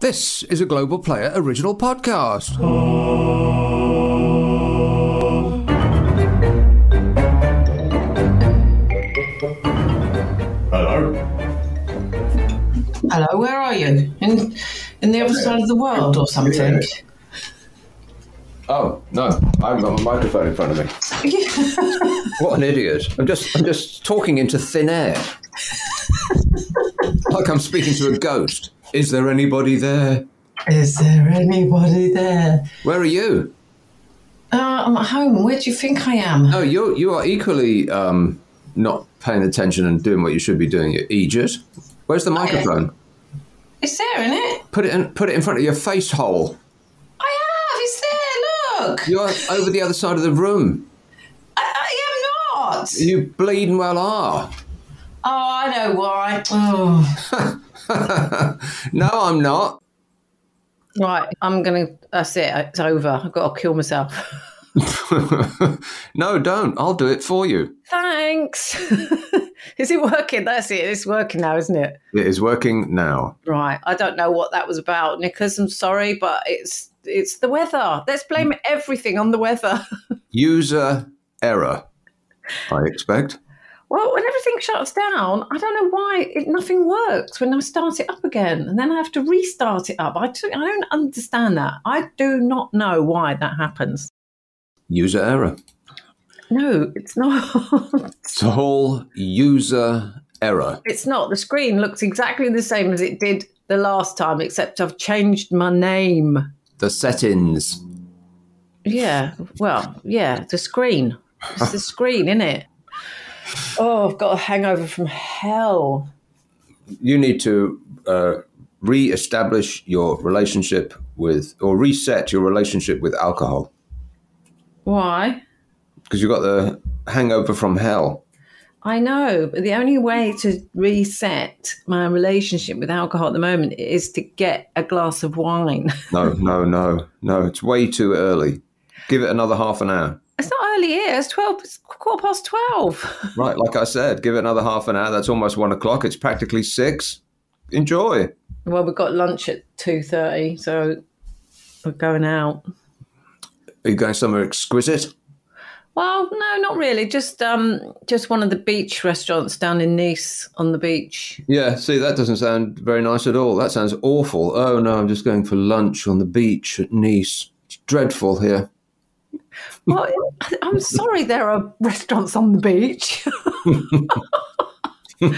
This is a Global Player original podcast. Hello. Hello, where are you? In in the other side of the world or something? Oh no, I haven't got my microphone in front of me. What an idiot! I'm just I'm just talking into thin air, like I'm speaking to a ghost. Is there anybody there? Is there anybody there? Where are you? Uh, I'm at home. Where do you think I am? Oh, you you are equally um, not paying attention and doing what you should be doing. You idiot. Where's the microphone? It's there, isn't it? Put it in put it in front of your face hole. I have. It's there. Look. You're over the other side of the room. I, I am not. You bleeding well are. Oh, I know why. Oh. no, I'm not. Right, I'm gonna. That's it. It's over. I've got to kill myself. no, don't. I'll do it for you. Thanks. is it working? That's it. It's working now, isn't it? It is working now. Right. I don't know what that was about, Nicholas. I'm sorry, but it's it's the weather. Let's blame everything on the weather. User error, I expect. Well, when everything shuts down, I don't know why it, nothing works when I start it up again, and then I have to restart it up. I don't, don't understand that. I do not know why that happens. User error. No, it's not. It's all user error. it's not. The screen looks exactly the same as it did the last time, except I've changed my name. The settings. Yeah, well, yeah, the screen. It's the screen, isn't it? Oh, I've got a hangover from hell. You need to uh, re establish your relationship with, or reset your relationship with alcohol Why? because you've got the hangover from hell. I know, but the only way to reset my relationship with alcohol at the moment is to get a glass of wine. No, no, no, no. It's way too early. Give it another half an hour. It's not early here. It's twelve. It's quarter past twelve. Right, like I said, give it another half an hour. That's almost one o'clock. It's practically six. Enjoy. Well, we've got lunch at two thirty, so we're going out. Are you going somewhere exquisite? Well, no, not really. Just um, just one of the beach restaurants down in Nice on the beach. Yeah, see, that doesn't sound very nice at all. That sounds awful. Oh, no, I'm just going for lunch on the beach at Nice. It's dreadful here. Well, I'm sorry, there are restaurants on the beach.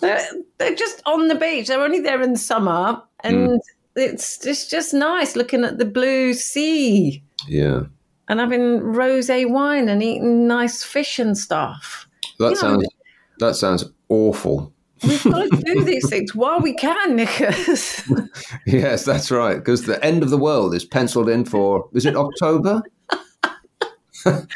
they're, they're just on the beach. They're only there in the summer, hmm. and it's it's just nice looking at the blue sea Yeah. and having rosé wine and eating nice fish and stuff. That You know, sounds that sounds awful. We've got to do these things while we can, Nicholas. Yes, that's right. Because the end of the world is penciled in for is it October?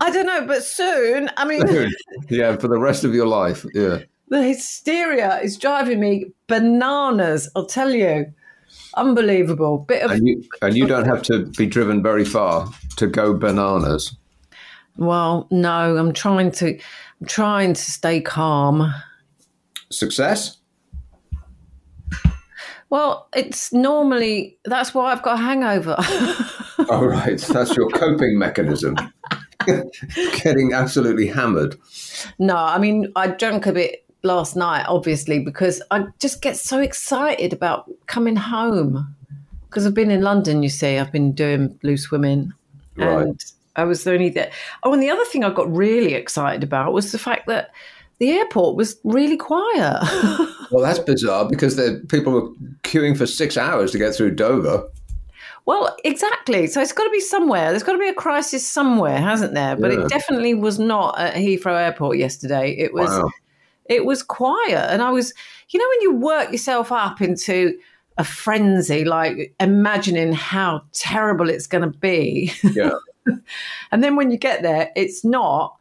I don't know, but soon. I mean, yeah, for the rest of your life. Yeah. the hysteria is driving me bananas. I'll tell you, unbelievable. Bit of And you and you don't have to be driven very far to go bananas. well, no, I'm trying to, I'm trying to stay calm. Success? Well, it's normally that's why I've got a hangover. Oh right, that's your coping mechanism. Getting absolutely hammered. no, I mean I drank a bit last night, obviously, because I just get so excited about coming home. Because I've been in London, you see, I've been doing loose women, Right. and I was the only there. Oh, and the other thing I got really excited about was the fact that the airport was really quiet. Well, that's bizarre because the people were queuing for six hours to get through Dover. Well, exactly. So it's got to be somewhere. There's got to be a crisis somewhere, hasn't there? But Yeah. it definitely was not at Heathrow Airport yesterday. It was Wow. it was quiet and I was you know when you work yourself up into a frenzy like imagining how terrible it's going to be. Yeah. and then when you get there it's not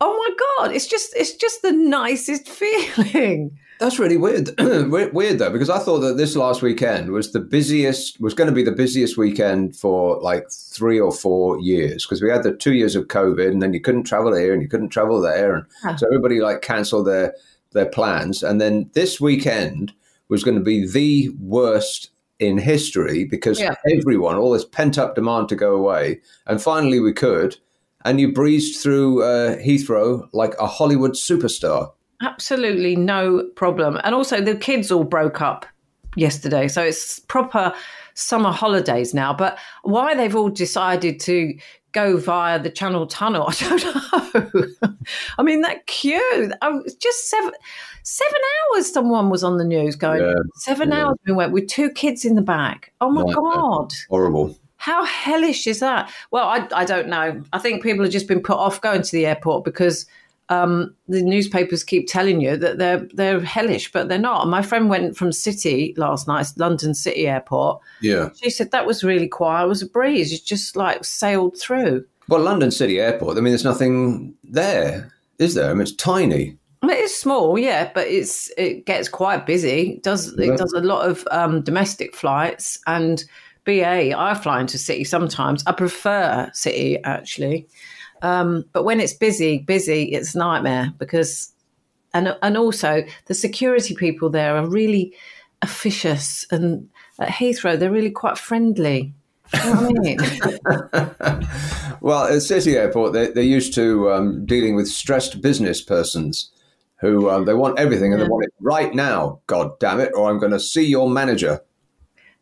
oh my god, it's just it's just the nicest feeling. That's really weird. Weird weird, though, because I thought that this last weekend was the busiest, was going to be the busiest weekend for like three or four years because we had the two years of COVID and then you couldn't travel here and you couldn't travel there. And Ah. so everybody like cancelled their, their plans. And then this weekend was going to be the worst in history because Yeah. everyone, all this pent up demand to go away, and finally we could. And you breezed through uh, Heathrow like a Hollywood superstar. Absolutely no problem. And also, the kids all broke up yesterday. So it's proper summer holidays now. But why they've all decided to go via the Channel Tunnel, I don't know. I mean, that queue, oh, it's just seven, seven hours someone was on the news going, Yeah, seven yeah. hours we went with two kids in the back. Oh my Nightmare. God. Horrible. How hellish is that? Well, I, I don't know. I think people have just been put off going to the airport because um, the newspapers keep telling you that they're they're hellish, but they're not. My friend went from City last night, London City Airport. Yeah. She said that was really quiet. It was a breeze. It just like sailed through. Well, London City Airport, I mean, there's nothing there, is there? I mean, it's tiny. I mean, it's small, yeah, but it's it gets quite busy. It does Yeah. it does a lot of um, domestic flights and BA. I fly into City sometimes. I prefer City actually, um, but when it's busy, busy, it's a nightmare because, and and also the security people there are really officious, and at Heathrow they're really quite friendly. You know I mean? well, at City Airport, they, they're used to um, dealing with stressed business persons who um, they want everything and they want it right now, God damn it, or I'm going to see your manager.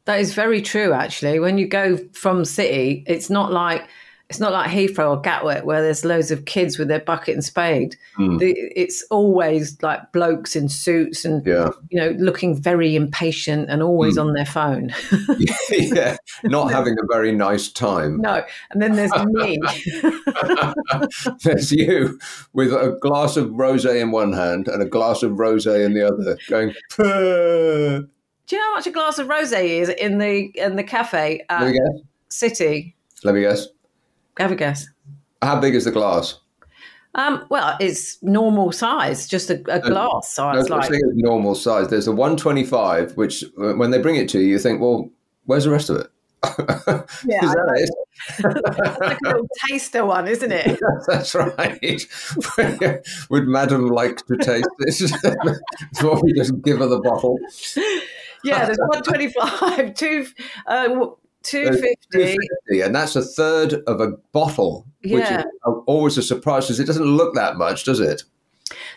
That is very true. Actually, when you go from city, it's not like it's not like Heathrow or Gatwick where there's loads of kids with their bucket and spade. Hmm. The, it's always like blokes in suits and Yeah. you know looking very impatient and always on their phone. yeah. Not having a very nice time. no, and then there's me. There's you with a glass of rosé in one hand and a glass of rosé in the other, going, "Purr." Do you know how much a glass of rosé is in the in the cafe let at me guess. City? Let me guess. Have a guess. How big is the glass? Um, well, it's normal size, just a, a glass No size. such like normal size. There's a 125, which uh, when they bring it to you, you think, well, where's the rest of it? Yeah, that it's like a little taster one, isn't it? That's right. Would Madam like to taste this before we just give her the bottle? Yeah, there's 125, two, uh, 250. 250, and that's a third of a bottle, which Yeah. is always a surprise because it doesn't look that much, does it?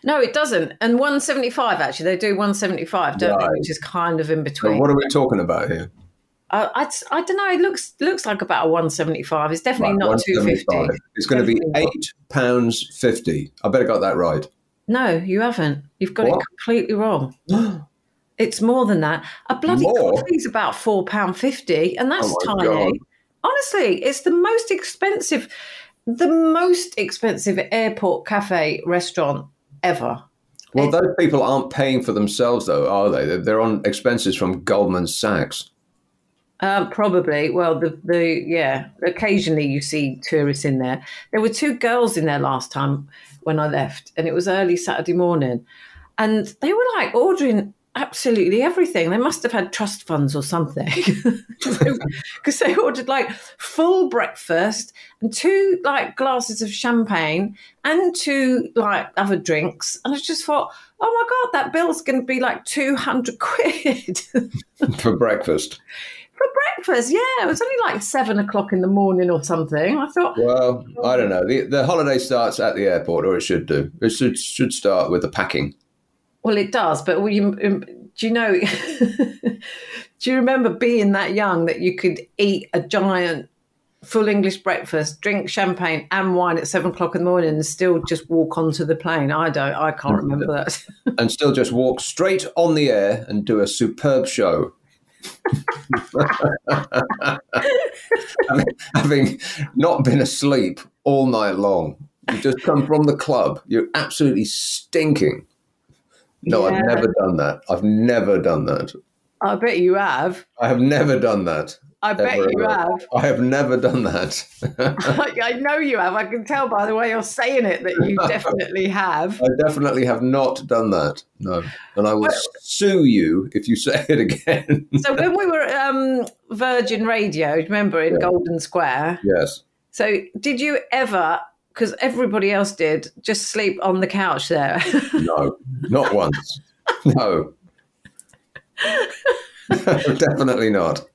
No, it doesn't. And 175, actually, they do 175, don't they? Which is kind of in So between. what are we talking about here? Uh, I, I don't know. It looks looks like about a 175. It's definitely Right, not 250. It's going to be eight pounds fifty. I better got that right. No, you haven't. You've got What? it completely wrong. It's more than that. A bloody coffee is about £4.50, and that's Oh tiny. God. Honestly, it's the most expensive, the most expensive airport cafe restaurant ever. Well, those people aren't paying for themselves, though, are they? They're- on expenses from Goldman Sachs. Um, probably. Well, the the yeah. Occasionally, you see tourists in there. There were two girls in there last time when I left, and it was early Saturday morning, and they were like ordering absolutely everything. They must have had trust funds or something, because they ordered like full breakfast and two like glasses of champagne and two like other drinks, and I just thought, oh my god, that bill's going to be like two hundred quid. for breakfast. For breakfast, yeah, it was only like seven o'clock in the morning or something. I thought, Well, I don't know. The, the holiday starts at the airport, or it should do. It should, should start with the packing. Well, it does, but you, um, do you know? do you remember being that young that you could eat a giant full English breakfast, drink champagne and wine at seven o'clock in the morning, and still just walk onto the plane? I don't. I can't remember that. and still just walk straight on the air and do a superb show. having, having not been asleep all night long. You just come from the club. You're absolutely stinking. No, Yeah. I've never done that. I've never done that. I bet you have. I have never done that. I bet you ever. have. I have never done that. I know you have. I can tell by the way you're saying it that you definitely have. I definitely have not done that. No. And I will sue you if you say it again. So when we were at um, Virgin Radio, remember in Yeah. Golden Square? yes. So did you ever, because everybody else did, just sleep on the couch there? No. Not once. No. Definitely not.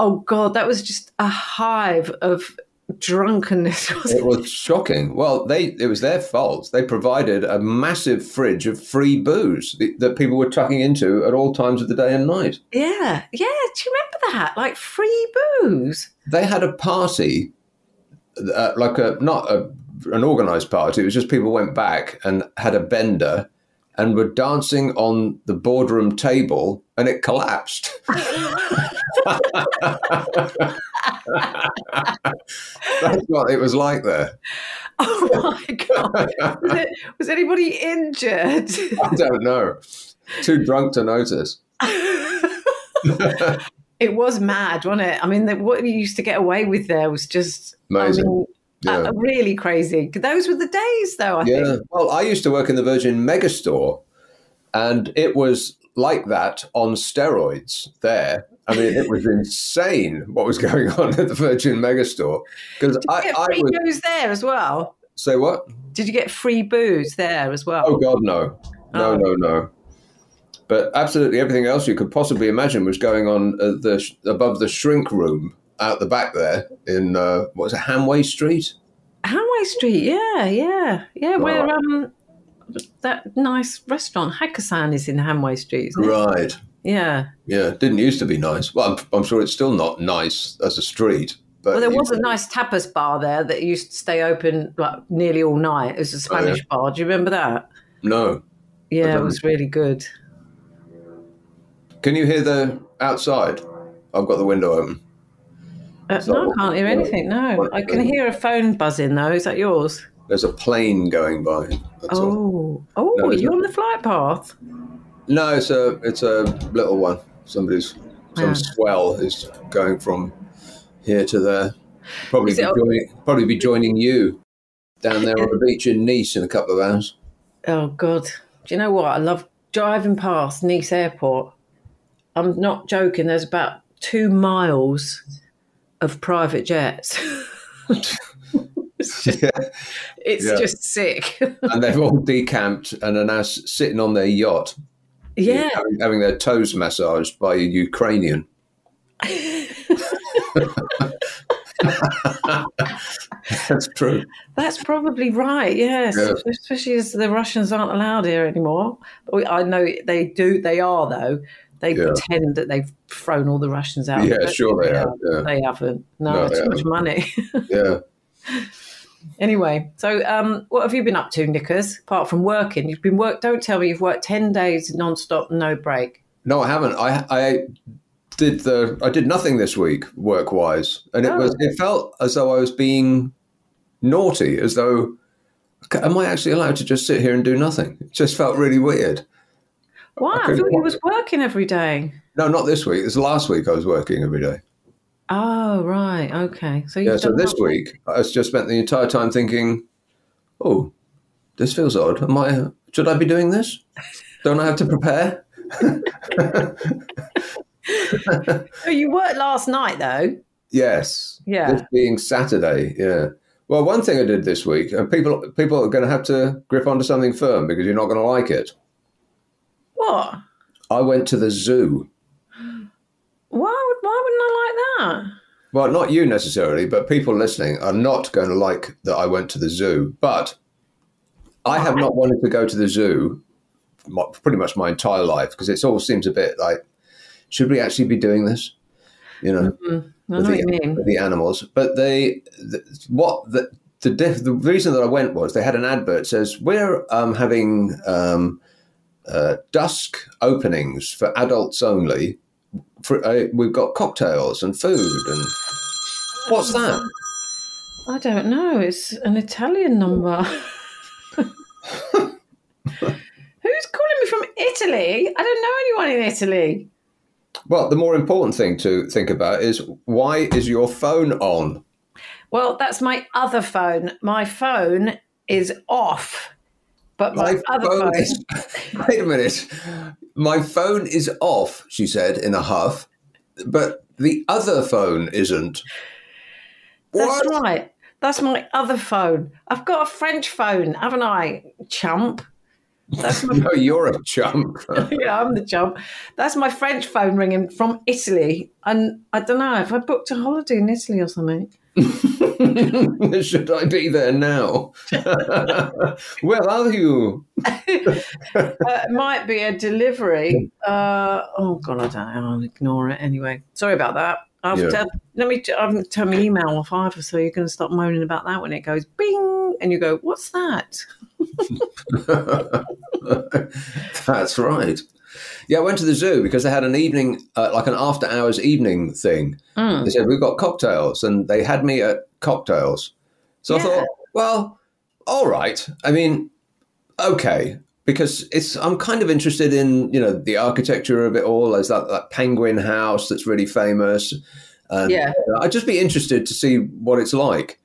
Oh God, that was just a hive of drunkenness. It was shocking. Well, they it was their fault. They provided a massive fridge of free booze that people were tucking into at all times of the day and night. Yeah, yeah. Do you remember that? Like free booze. They had a party, uh, like a not a, an organised party. It was just people went back and had a bender and were dancing on the boardroom table, and it collapsed. That's what it was like there. Oh my god! Was, it, was anybody injured? I don't know. Too drunk to notice. it was mad, wasn't it? I mean, the, what you used to get away with there was just Amazing. I mean, Yeah. uh, really crazy. Those were the days, though. I Yeah. think. Well, I used to work in the Virgin Megastore, and it was like that on steroids there. I mean, it was insane what was going on at the Virgin Megastore. Because Did you I, get I free would booze there as well? say, what? Did you get free booze there as well? Oh, God, no. No, Oh. no, no. But absolutely everything else you could possibly imagine was going on at the above the shrink room out the back there in, uh, what was it, Hamway Street? Hanway Street, yeah, yeah, yeah. Where um that nice restaurant Hakkasan is in Hanway Street, isn't it? Right. Yeah. Yeah, it didn't used to be nice. Well, I'm, I'm sure it's still not nice as a street. But Well, there was a nice tapas bar there that used to stay open like nearly all night. It was a Oh, yeah. Spanish bar. Do you remember that? No. Yeah, it was really good. Can you hear the outside? I've got the window open. Uh, no, I can't hear anything. No, I can hear a phone buzzing though. Is that yours? There's a plane going by. That's all. Oh, oh, No, are there's you not. on the flight path? No, it's a it's a little one. Somebody's some swell is going from here to there. Probably be joining, probably be joining you down there on the beach in Nice in a couple of hours. Oh God! Do you know what? I love driving past Nice Airport. I'm not joking. There's about two miles of private jets. it's just, Yeah. it's Yeah. just sick. and they've all decamped and are now sitting on their yacht, yeah. having, having their toes massaged by a Ukrainian. That's true. That's probably right. Yes, Yeah. especially as the Russians aren't allowed here anymore. I know they do. They are though. They Yeah. pretend that they've thrown all the Russians out. Yeah, sure think they have. Yeah. They haven't. No, No, they too much money. yeah. anyway, so um, what have you been up to, Nickers? Apart from working, you've been work. Don't tell me you've worked ten days non-stop, no break. No, I haven't. I I did the I did nothing this week work wise, and it Oh. was it felt as though I was being naughty, as though am I actually allowed to just sit here and do nothing? It just felt really weird. Why? I, couldn't thought you was working every day. No, not this week. This last week I was working every day. Oh right, okay. So you've Yeah, so this week I just spent the entire time thinking, "Oh, this feels odd. Am I? Should I be doing this? Don't I have to prepare?" Oh, you worked last night though. Yes. Yeah. This being Saturday, yeah. Well, one thing I did this week, and people people are going to have to grip onto something firm because you're not going to like it. What? I went to the zoo. Why would why wouldn't I like that? Well, not you necessarily, but people listening are not going to like that I went to the zoo. But I have not wanted to go to the zoo my, pretty much my entire life because it all seems a bit like, should we actually be doing this? You know, I know with what you the, the animals. But they, the, what the the, diff, the reason that I went was they had an advert says we're um, having um, uh, dusk openings for adults only. For, uh, we've got cocktails and food and what's that? I don't know. It's an Italian number. Who's calling me from Italy? I don't know anyone in Italy. Well, the more important thing to think about is why is your phone on? Well, that's my other phone. My phone is off. But my, My other phone phone. is. Wait a minute. My phone is off, she said in a huff, but the other phone isn't. That's What? right. That's my other phone. I've got a French phone, haven't I, chump? That's my No, you're a chump. yeah, I'm the chump. That's my French phone ringing from Italy, and I don't know if I booked a holiday in Italy or something. Should I be there now? Where are you? uh, it might be a delivery. Uh, oh God, I don't know. I'll ignore it anyway. Sorry about that. I've Yeah. tell- let me. I haven't turned my email off either, so you're going to stop moaning about that when it goes bing, and you go, "What's that?" That's right. Yeah, I went to the zoo because they had an evening, uh, like an after hours evening thing. Mm. They said, We've got cocktails. And they had me at cocktails. So I thought, well, all right. I mean, okay. Because it's, I'm kind of interested in, you know, the architecture of it all. There's that, that penguin house that's really famous. And Yeah. I'd just be interested to see what it's like.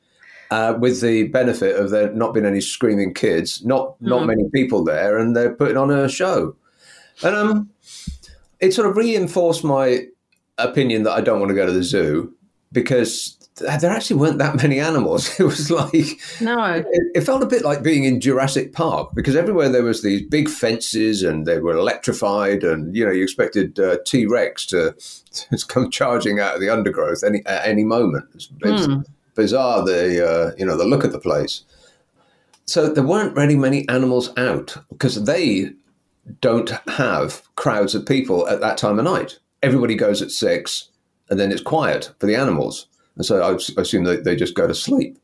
Uh, with the benefit of there not being any screaming kids, not not Mm. many people there, and they're putting on a show, and um, it sort of reinforced my opinion that I don't want to go to the zoo because there actually weren't that many animals. It was like No. it, it felt a bit like being in Jurassic Park because everywhere there was these big fences and they were electrified, and you know you expected uh, T Rex to, to come charging out of the undergrowth any at any moment. It's, Hmm. bizarre the uh, you know the look of the place. So there weren't really many animals out because they don't have crowds of people at that time of night. Everybody goes at six, and then it's quiet for the animals. And so I assume that they just go to sleep,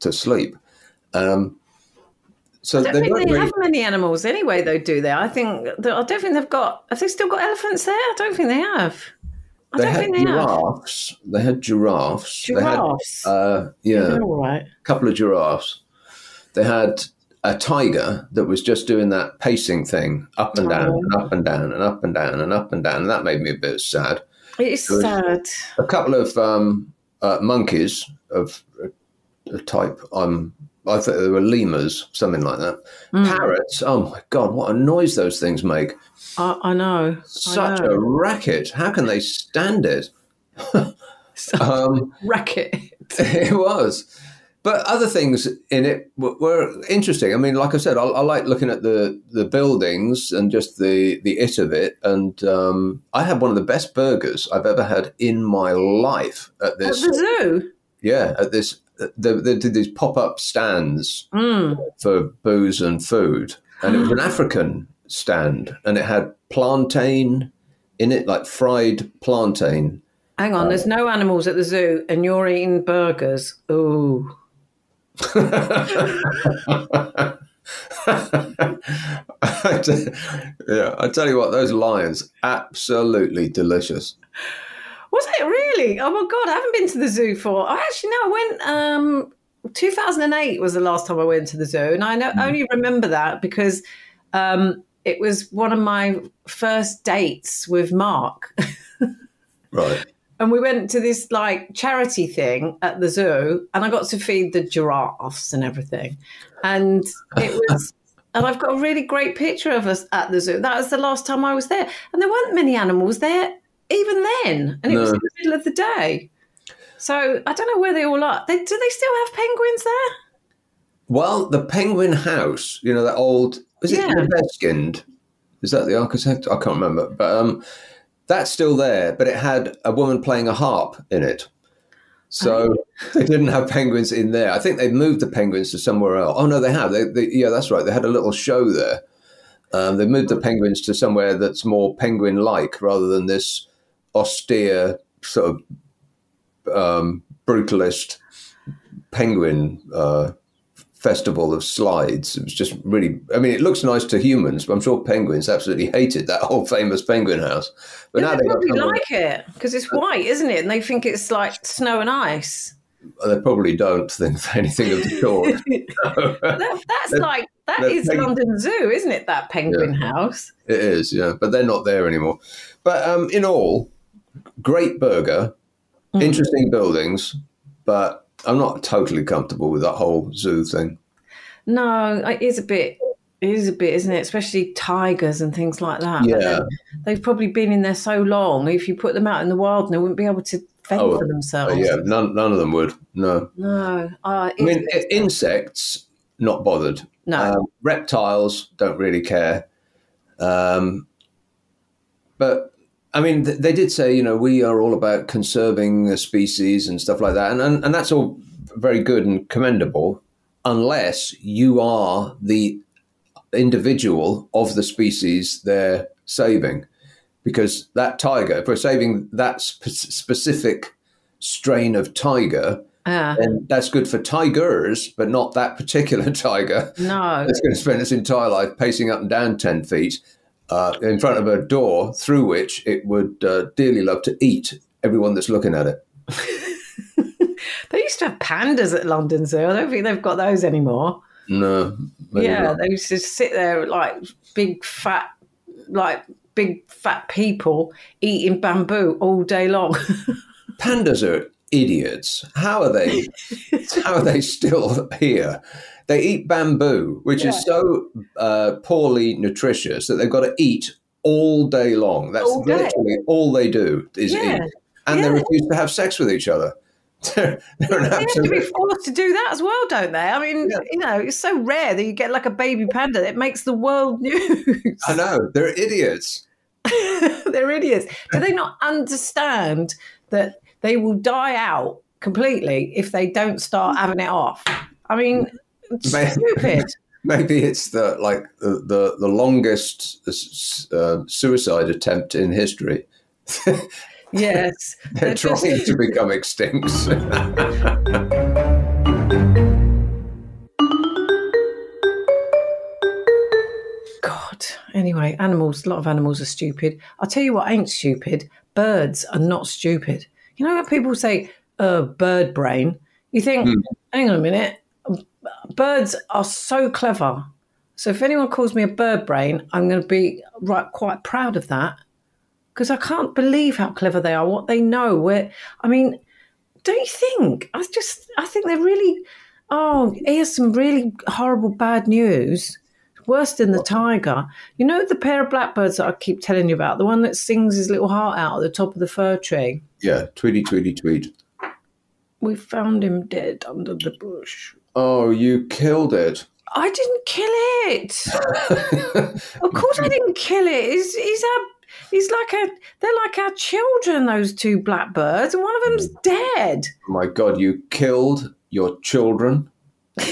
to sleep. Um, so I don't they think they really, have many animals anyway. Though, do they? I think. I don't think they've got. Have they still got elephants there? I don't think they have. I they don't had think they have. giraffes. They had giraffes. They had, Giraffes. uh, yeah, all right. a couple of giraffes. They had a tiger that was just doing that pacing thing, up and down, Oh. and up and down, and up and down, and up and down. And that made me a bit sad. It is sad. A couple of um, uh, monkeys of a, type. Um, I thought they were lemurs, something like that. Mm. Parrots. Oh my god, what a noise those things make! I, I know. Such know. a racket. How can they stand it? um, Racket. it was. But other things in it were, were interesting. I mean, like I said, I, I like looking at the, the buildings and just the, the it of it. And um, I had one of the best burgers I've ever had in my life at this. At the zoo. yeah, at this. They, they did these pop up stands Mm. for booze and food, and it was an African stand, and it had plantain in it, like fried plantain. Hang on, there's no animals at the zoo, and you're eating burgers. Ooh. I t- yeah, I tell you what, those lions absolutely delicious. Was it really? Oh my god, I haven't been to the zoo for. I actually, no, I went. Um, 2008 was the last time I went to the zoo, and I know, only remember that because um, it was one of my first dates with Mark. Right. And we went to this like charity thing at the zoo and i got to feed the giraffes and everything. And it was and i've got a really great picture of us at the zoo. That was the last time i was there. And there weren't many animals there even then. And it was in the middle of the day. So i don't know where they all are. They, do they still have penguins there? Well, the Penguin House, you know, that old, was it Yeah. Is that the architect? I can't remember. But um, that's still there, but it had a woman playing a harp in it. So they didn't have penguins in there. I think they've moved the penguins to somewhere else. Oh, no, they have. They, they, yeah, that's right. They had a little show there. Um, they moved the penguins to somewhere that's more penguin like rather than this austere, sort of um, brutalist penguin uh, festival of slides. It was just really, I mean, it looks nice to humans, but I'm sure penguins absolutely hated that whole famous penguin house. But Yeah, now they they probably like it because it's white isn't it and they think it's like snow and ice they probably don't think anything of the sort. that, that's They're- like that is peng- london zoo isn't it that penguin house It is, yeah, but they're not there anymore. But um, in all, great burger, Mm. interesting buildings, but I'm not totally comfortable with that whole zoo thing. No, it is a bit. It is a bit, isn't it? Especially tigers and things like that. Yeah. They've probably been in there so long. If you put them out in the wild, they wouldn't be able to fend Oh, for themselves. yeah, none, none of them would. No, No. Uh, I mean insects. not bothered. No. Um, reptiles don't really care. Um, but I mean, they did say, you know, we are all about conserving the species and stuff like that, and and, and that's all very good and commendable, unless you are the individual of the species they're saving, because that tiger, if we're saving that spe- specific strain of tiger, Ah, then that's good for tigers, but not that particular tiger. no. It's going to spend its entire life pacing up and down 10 feet uh, in front of a door through which it would uh, dearly love to eat everyone that's looking at it. They used to have pandas at London Zoo. I don't think they've got those anymore. No. yeah, not. they used to sit there like big fat, like big fat people eating bamboo all day long. Pandas are idiots. How are they? how are they still here? They eat bamboo, which is so uh, poorly nutritious that they've got to eat all day long. That's All day. literally all they do is Yeah, eat, and they refuse to have sex with each other. they're, they're they have to be forced to do that as well, don't they? I mean, Yeah. you know, it's so rare that you get like a baby panda. It makes the world news. I know they're idiots. They're idiots. Do they not understand that they will die out completely if they don't start having it off? I mean, stupid. Maybe it's the like the the, the longest uh, suicide attempt in history. Yes. They're They're just- trying to become extinct. God. Anyway, animals, a lot of animals are stupid. I'll tell you what ain't stupid. Birds are not stupid. You know how people say, uh, bird brain? You think, hang on a minute, birds are so clever. So if anyone calls me a bird brain, I'm going to be right, quite proud of that because I can't believe how clever they are, what they know. Where I mean, don't you think? I just, I think they're really. Oh, here's some really horrible bad news. Worse than the tiger. You know the pair of blackbirds that I keep telling you about, the one that sings his little heart out at the top of the fir tree. yeah, tweety tweety tweet. We found him dead under the bush. Oh, you killed it. I didn't kill it. Of course, I didn't kill it. He's, he's our, he's like a, they're like our children. Those two blackbirds, and one of them's mm. dead. Oh my God, you killed your children.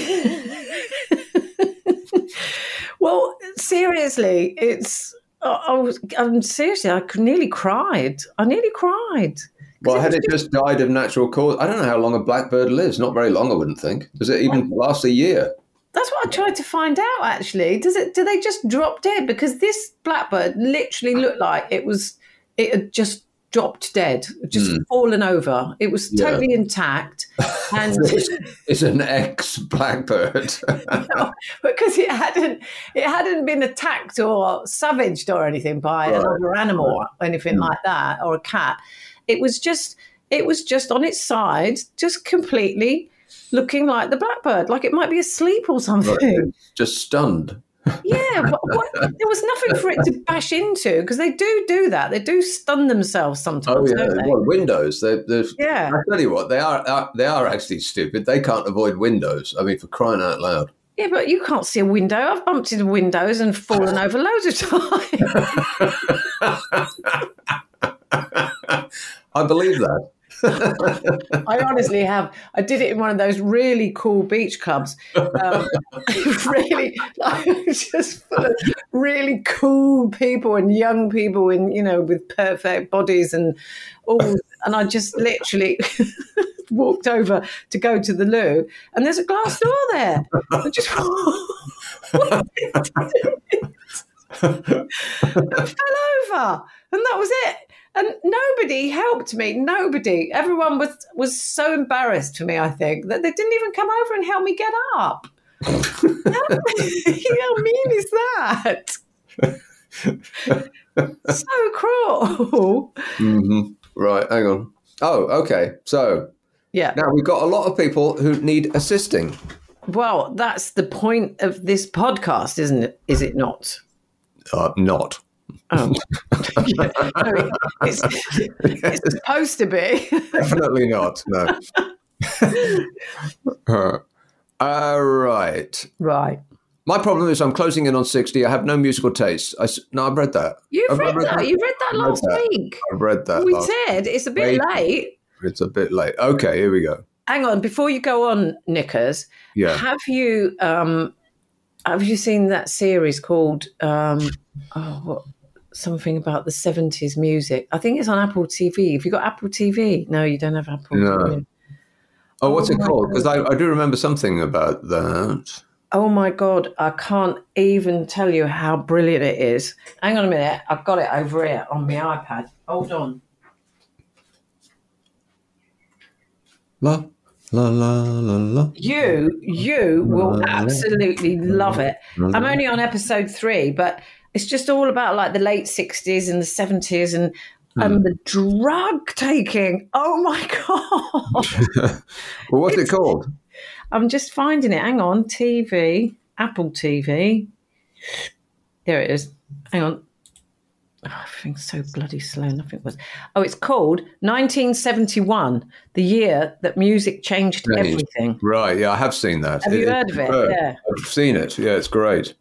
Well, seriously, it's. I I was. I'm seriously. I nearly cried. I nearly cried. Well, it had it just died of natural cause, I don't know how long a blackbird lives. Not very long, I wouldn't think. Does it even last a year? That's what I tried to find out. Actually, does it? Do they just drop dead? Because this blackbird literally looked like it was. It had just dropped dead, just hmm. fallen over. It was Yeah. totally intact, and It's an ex blackbird. because it hadn't it hadn't been attacked or savaged or anything by Right. another animal or anything hmm. like that or a cat it was just it was just on its side just completely looking like the blackbird like it might be asleep or something just stunned. yeah what, what, there was nothing for it to bash into because they do do that they do stun themselves sometimes. Oh yeah, well, windows. They, they're, yeah I tell you what, they are uh, they are actually stupid. They can't avoid windows. I mean, for crying out loud. yeah but you can't see a window i've bumped into windows and fallen over loads of times I believe that. I honestly have. I did it in one of those really cool beach clubs. Um, really, like, just full of really cool people and young people and you know, with perfect bodies and all. And I just literally walked over to go to the loo, and there's a glass door there. I just I fell over, and that was it. And nobody helped me. Nobody. Everyone was was so embarrassed for me. I think that they didn't even come over and help me get up. how, how mean is that? so cruel. hmm Right, hang on. Oh, okay. So Yeah. now we've got a lot of people who need assisting. Well, that's the point of this podcast, isn't it? Is it not? Uh, not. Oh. Yeah. It's, it's supposed to be. Definitely not. No. Uh, All right. Right. My problem is I'm closing in on 60. I have no musical taste. I, no, I've read that. You've Have I read that. You read that I've read last that. week. I've read that. We last- said it's a bit Wait. late. It's a bit late. Okay, here we go. Hang on, before you go on, Nickers, Yeah. have you um have you seen that series called um oh what something about the seventies music? I think it's on Apple TV. Have you got Apple TV? No, you don't have Apple No. TV. Oh, what's Oh it called? Because I, I do remember something about that. Oh my god, I can't even tell you how brilliant it is. Hang on a minute, I've got it over here on my iPad. Hold on. La, la, la, la, la. You, you will absolutely love it. I'm only on episode three, but it's just all about like the late 60s and the 70s and um, the drug taking. Oh my God. Well, what's it called? I'm just finding it. Hang on. TV, Apple TV. There it is. Hang on. Oh, everything's so bloody slow. Nothing was. Oh, it's called 1971, the year that music changed Changed. everything. Right, yeah, I have seen that. Have you heard of it? Yeah. I've seen it. Yeah, it's great.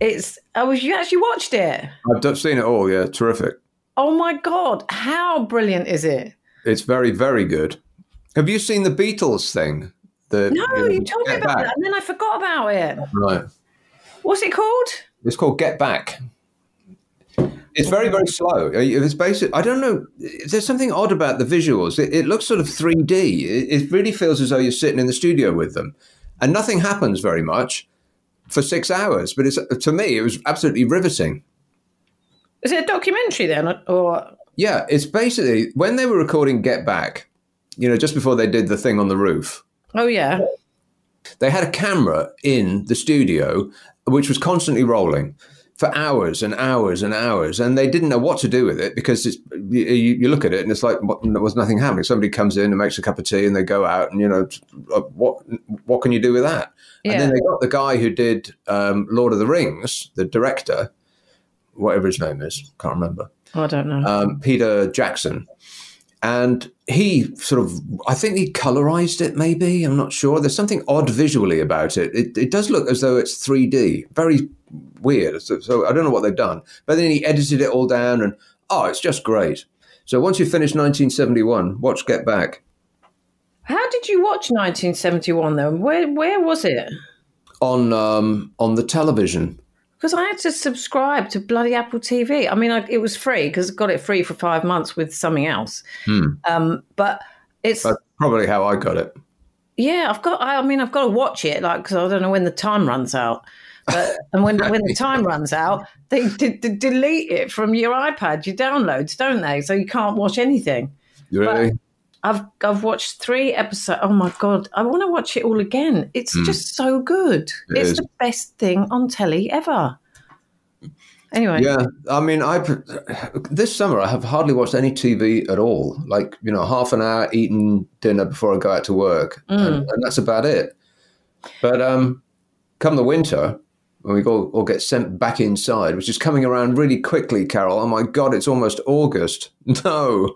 It's. Oh, you actually watched it? I've seen it all. Yeah, terrific. Oh my God. How brilliant is it? It's very, very good. Have you seen the Beatles thing? The, No, you told me about Back? it and then I forgot about it. Right. What's it called? It's called Get Back. It's very, very slow. Uh, it's basic. I don't know. There's something odd about the visuals. It, it looks sort of 3D. It, it really feels as though you're sitting in the studio with them, and nothing happens very much for six hours. But it's to me, it was absolutely riveting. Is it a documentary then? Or Yeah, it's basically when they were recording Get Back. You know, just before they did the thing on the roof, oh yeah. they had a camera in the studio which was constantly rolling for hours and hours and hours and they didn't know what to do with it because it's, you, you look at it and it's like what, there was nothing happening somebody comes in and makes a cup of tea and they go out and you know uh, what what can you do with that and then they got the guy who did um, lord of the rings the director whatever his name is can't remember I don't know. um, Peter Jackson. And he sort of, I think he colorized it, maybe. I'm not sure. There's something odd visually about it. It, it does look as though it's 3D. Very weird. So, so I don't know what they've done. But then he edited it all down and, oh, it's just great. So once you finish 1971, watch Get Back How did you watch 1971 though? Where where was it? on um, on the television. Because I had to subscribe to bloody Apple TV. I mean, I, it was free because I got it free for five months with something else. Um, but it's That's probably how I got it. yeah, I've got. I, I mean, I've got to watch it like because I don't know when the time runs out. But and when when the time runs out, they d- d- delete it from your iPad, your downloads, don't they? So you can't watch anything. Really? I've I've watched three episodes. Oh my god, I want to watch it all again. It's just so good. Hmm. It it's is. the best thing on telly ever. Anyway, Yeah, I mean, I this summer I have hardly watched any TV at all. Like you know, half an hour eating dinner before I go out to work, and, and that's about it. But um, come the winter, when we all, all get sent back inside, which is coming around really quickly, Carol. Oh my God, it's almost August. No,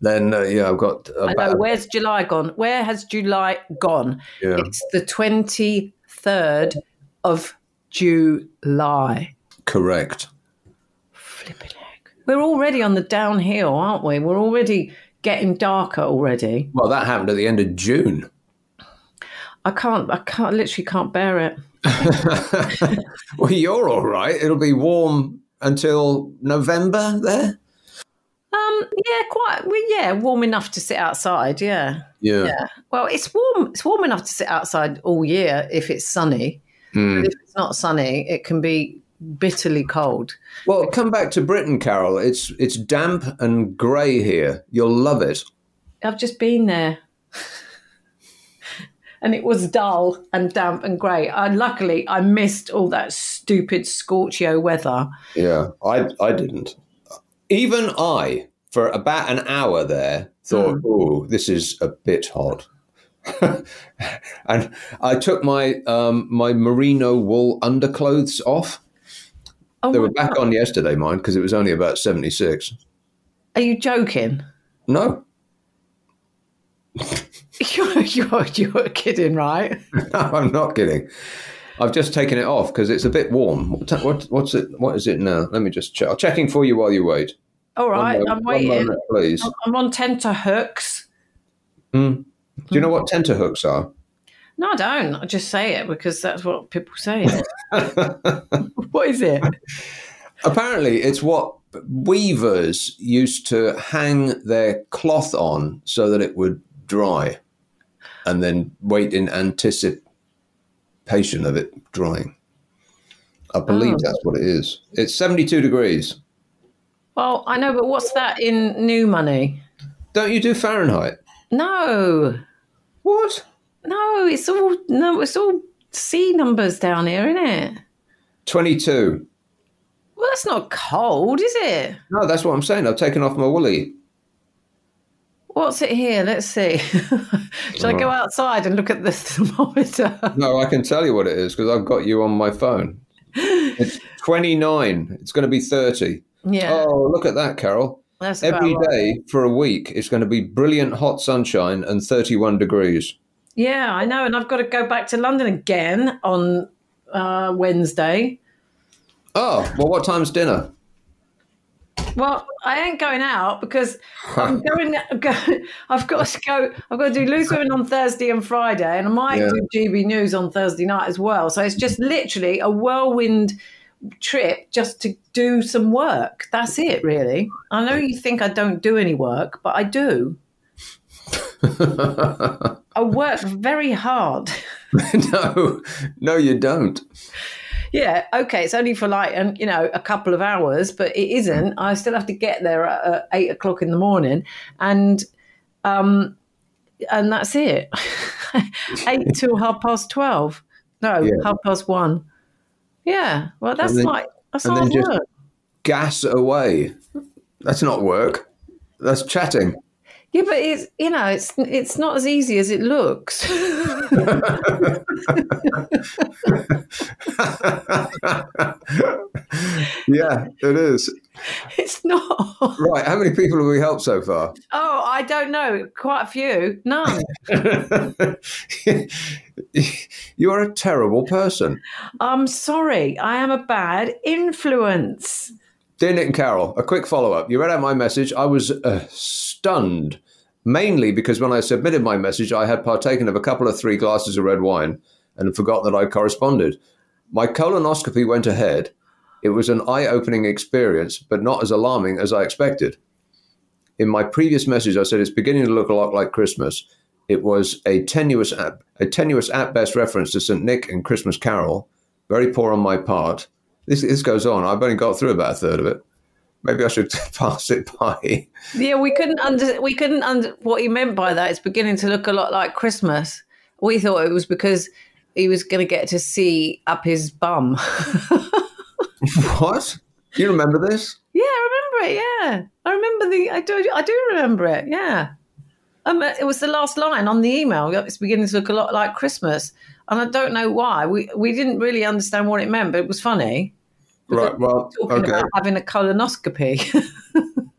then uh, yeah, I've got I know. Where's July gone? Where has July gone? yeah, It's the twenty third of July. correct. Flipping heck. We're already on the downhill, aren't we? We're already getting darker already. Well, that happened at the end of June. I can't. I can't. Literally can't bear it. well, you're all right. It'll be warm until November there. Um. Yeah. Quite. Well, yeah. Warm enough to sit outside. Yeah. Yeah. Yeah. Well, it's warm. It's warm enough to sit outside all year if it's sunny. But if it's not sunny, it can be bitterly cold. Well, come back to Britain, Carol. It's it's damp and grey here. You'll love it. I've just been there. and it was dull and damp and grey. I luckily I missed all that stupid scorchio weather. Yeah, I I didn't. Even I, for about an hour there, thought, "Oh, this is a bit hot." and I took my um, my merino wool underclothes off. Oh, They were back on yesterday, mind, because it was only about seventy six. Are you joking? No, You're, you're, you're kidding, right? no, I'm not kidding. I've just taken it off because it's a bit warm. What, what, what's it? What is it now? Let me just check. I'm checking for you while you wait. All right, One I'm one waiting. moment, please. I'm on tenterhooks. Hmm. Do you know what tenterhooks are? No, I don't. I just say it because that's what people say. what is it? Apparently, it's what weavers used to hang their cloth on so that it would dry and then wait in anticipation of it drying. I believe Oh. that's what it is. It's 72 degrees. Well, I know, but what's that in new money? Don't you do Fahrenheit? No, What? no, it's all no, it's all C numbers down here, isn't it? 22. Well, that's not cold, is it? No, that's what I'm saying. I've taken off my woolly. What's it here? Let's see. Shall I go outside and look at the thermometer? No, I can tell you what it is because I've got you on my phone. It's 29. It's going to be 30. yeah, Oh, look at that, Carol. that's Every right. day for a week, it's going to be brilliant hot sunshine and 31 degrees. Yeah, I know, and I've got to go back to London again on uh, Wednesday. Oh, well, what time's dinner? Well, I ain't going out because I'm going. I'm I've got to go. I've got to do Loose Women on Thursday and Friday, and I might Yeah. do GB News on Thursday night as well. So it's just literally a whirlwind trip just to do some work. That's it, really. I know you think I don't do any work, but I do. I work very hard. no, no, you don't. Yeah, okay. It's only for like, um, you know, a couple of hours, but it isn't. I still have to get there at uh, eight o'clock in the morning, and um, and that's it. eight till half past twelve. No, Yeah. half past one. Yeah. Well, that's then- like that's and hard work. Gas away. That's not work. That's chatting. Yeah, but it's you know, it's it's not as easy as it looks. yeah, it is. it's not. Right, how many people have we helped so far? Oh, I don't know. Quite a few. None. you are a terrible person. I'm sorry. I am a bad influence. Dear Nick and Carol, a quick follow up. You read out my message. I was uh, stunned, mainly because when I submitted my message, I had partaken of a couple of three glasses of red wine and had forgotten that I corresponded. My colonoscopy went ahead. It was an eye opening experience, but not as alarming as I expected. In my previous message, I said it's beginning to look a lot like Christmas. It was a tenuous, a tenuous at best reference to St. Nick and Christmas Carol. Very poor on my part. This, this goes on. I've only got through about a third of it. Maybe I should pass it by. Yeah, we couldn't under we couldn't under what he meant by that. It's beginning to look a lot like Christmas. We thought it was because he was going to get to see up his bum. what? You remember this? yeah, I remember it. Yeah, I remember the. I do. I do remember it. Yeah. Um, it was the last line on the email. It's beginning to look a lot like Christmas, and I don't know why. We we didn't really understand what it meant, but it was funny. Right. Well, Talking okay. about having a colonoscopy.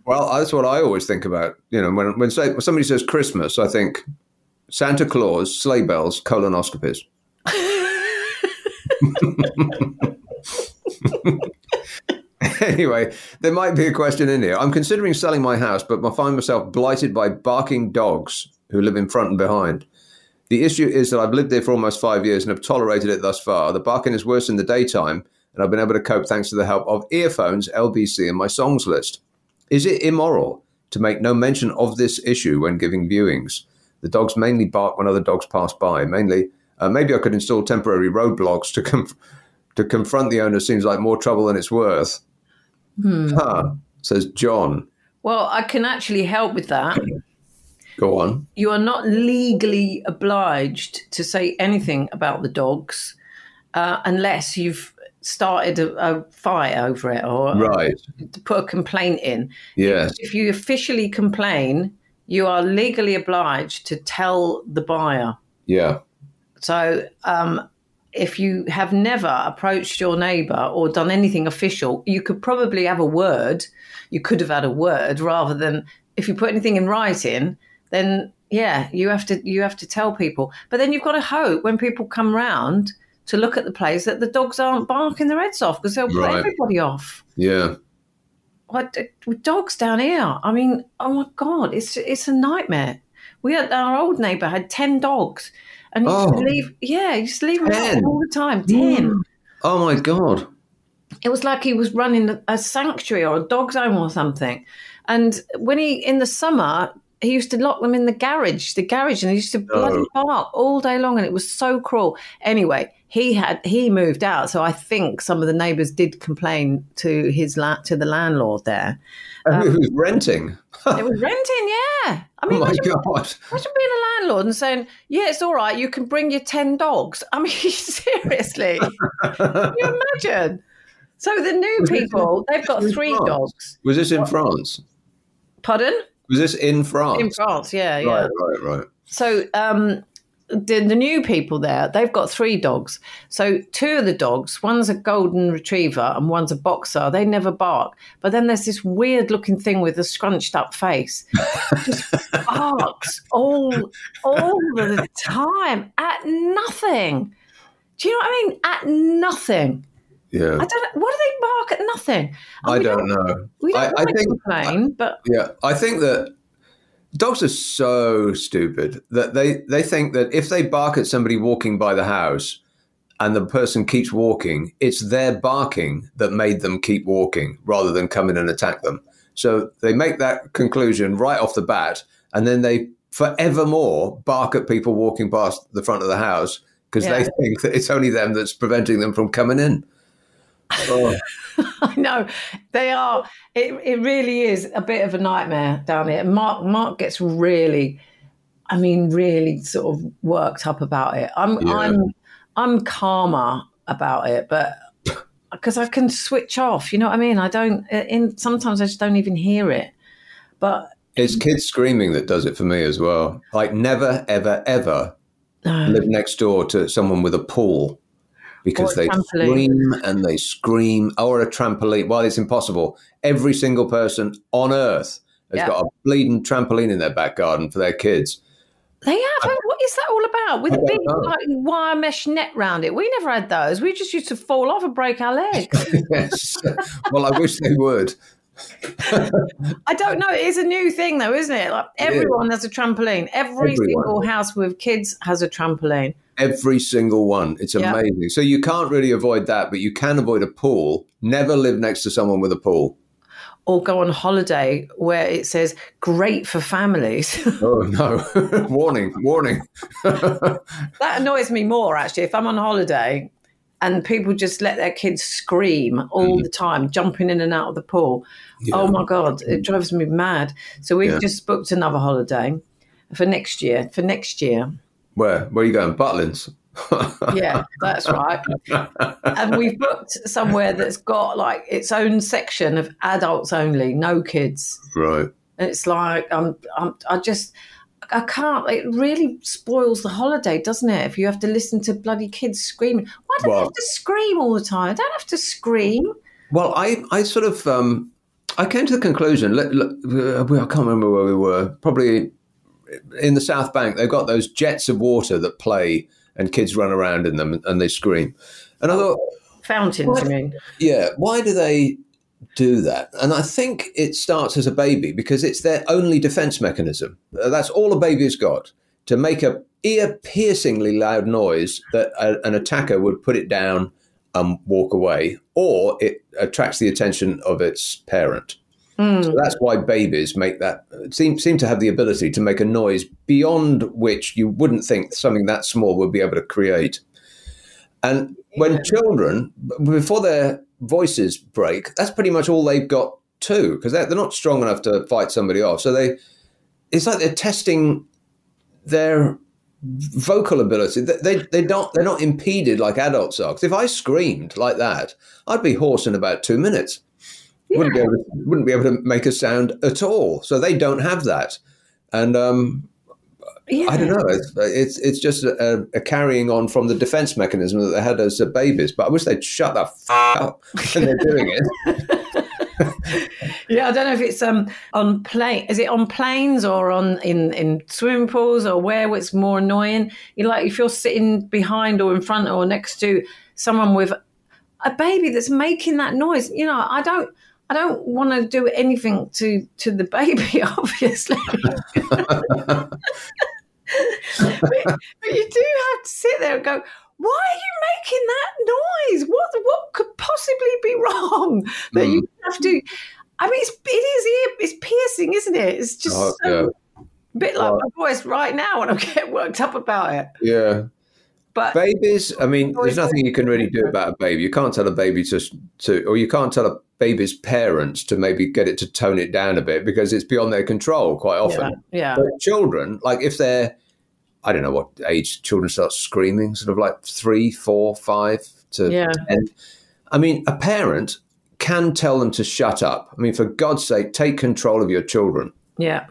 Well, that's what I always think about. You know, when when, say, when somebody says Christmas, I think Santa Claus, sleigh bells, colonoscopies. anyway, there might be a question in here. I'm considering selling my house, but I find myself blighted by barking dogs who live in front and behind. The issue is that I've lived there for almost five years and have tolerated it thus far. The barking is worse in the daytime, and I've been able to cope thanks to the help of earphones, LBC, and my songs list. Is it immoral to make no mention of this issue when giving viewings? The dogs mainly bark when other dogs pass by. Mainly, uh, maybe I could install temporary roadblocks to conf- to confront the owner. Seems like more trouble than it's worth. Huh, says John. well, I can actually help with that. Go on. you are not legally obliged to say anything about the dogs uh, unless you've started a, a fight over it or Right. to put a complaint in. Yes. If you officially complain, you are legally obliged to tell the buyer. Yeah. So, um, if you have never approached your neighbour or done anything official, you could probably have a word. You could have had a word rather than if you put anything in writing, then Yeah, you have to you have to tell people, but then you've got to hope when people come round to look at the place that the dogs aren't mm. barking their heads off because they'll put Right. everybody off. Yeah. What with dogs down here? I mean, oh my god, it's it's a nightmare. We had our old neighbour had ten dogs, and used Oh. to leave. Yeah, you just leave them all the time. Ten. Mm. Oh my god. It was like he was running a sanctuary or a dog's home or something. And when he in the summer, he used to lock them in the garage, the garage, and he used to bloody bark all day long, and it was so cruel. Anyway, he had he moved out, so I think some of the neighbours did complain to his la- to the landlord there. And who's renting? It was renting, yeah. I Oh mean, my imagine, god. imagine being a landlord and saying, "Yeah, it's all right. You can bring your ten dogs." I mean, seriously, can you imagine? So the new Was people, they've got three France? dogs. Was this in France? Pardon? Was this in France? In France, yeah, yeah. Right, right, right. So um, the, the new people there, they've got three dogs. So two of the dogs, one's a golden retriever and one's a boxer. They never bark. But then there's this weird looking thing with a scrunched up face. Just barks all all the time at nothing. Do you know what I mean? At nothing. Yeah. I don't know. What do they bark at nothing? I we don't know. We don't I- I think- complain, but Yeah, I think that dogs are so stupid that they they think that if they bark at somebody walking by the house and the person keeps walking, it's their barking that made them keep walking rather than come in and attack them. So they make that conclusion right off the bat, and then they forevermore bark at people walking past the front of the house because they think that it's only them that's preventing them from coming in. Oh, I know they are. It, it really is a bit of a nightmare down here. Mark Mark gets really, I mean, really sort of worked up about it. I'm Yeah. I'm I'm calmer about it, but because I can switch off. You know what I mean? I don't. Uh, in sometimes I just don't even hear it. But It's kids screaming that does it for me as well. Like never, ever, ever no, live next door to someone with a pool because they scream and they scream. Or a trampoline. Well, it's impossible. Every single person on earth has Yeah. got a bleeding trampoline in their back garden for their kids. they have. What is that all about? With I a big like wire mesh net round it. We never had those. We just used to fall off and break our legs. yes. well, I wish they would. I don't know. It is a new thing, though, isn't it? Like everyone has a trampoline. Every Everyone. single house with kids has a trampoline. Every single one. It's Yeah. amazing. So you can't really avoid that, but you can avoid a pool. Never live next to someone with a pool. Or go on holiday where it says "great for families." Oh no! warning! Warning! that annoys me more actually. If I'm on holiday and people just let their kids scream all mm. the time, jumping in and out of the pool. Oh my god, it drives me mad. So we've Yeah. just booked another holiday for next year. For next year, Where? Where are you going? Butlins. yeah, that's right. and we've booked somewhere that's got like its own section of adults only, no kids. right. And it's like I'm, I'm, I just, I can't. It really spoils the holiday, doesn't it? If you have to listen to bloody kids screaming, why do they Well- have to scream all the time? I don't have to scream. Well, I, I sort of, um, I came to the conclusion. Let, let- uh, I can't remember where we were. Probably in the South Bank. They've got those jets of water that play, and kids run around in them and they scream. And I thought, Fountains, you mean? yeah, why do they do that? And I think it starts as a baby because it's their only defense mechanism. Uh, That's all a baby's got to make a ear piercingly loud noise that a, an attacker would put it down and walk away, or it attracts the attention of its parent. So that's why babies make that seem seem to have the ability to make a noise beyond which you wouldn't think something that small would be able to create. And when children, before their voices break, that's pretty much all they've got too, because they're, they're not strong enough to fight somebody off. So they, it's like they're testing their vocal ability. They, they, they don't, they're not impeded like adults are. 'Cause if I screamed like that, I'd be hoarse in about two minutes. Wouldn't be able to, wouldn't be able to make a sound at all. So they don't have that. And um, Yeah. I don't know. It's it's, it's just a, a carrying on from the defense mechanism that they had as babies. But I wish they'd shut the f- up when they're doing it. yeah, I don't know if it's um on plane. Is it on planes or on in in swimming pools or where it's more annoying? You like if you're sitting behind or in front or next to someone with a baby that's making that noise. You know, I don't. I don't want to do anything to to the baby, obviously. but, but you do have to sit there and go, why are you making that noise? What what could possibly be wrong that mm. you have to? I mean, it's, it is it's piercing, isn't it? It's just oh, so, yeah. a bit like well, my voice right now when I'm getting worked up about it. Yeah. But babies, I mean, there's nothing you can really do about a baby. You can't tell a baby to, to, or you can't tell a baby's parents to maybe get it to tone it down a bit because it's beyond their control quite often. Yeah. yeah. But children, like if they're I don't know what age children start screaming, sort of like three, four, five to yeah. 10. I mean, a parent can tell them to shut up. I mean, for God's sake, take control of your children. Yeah,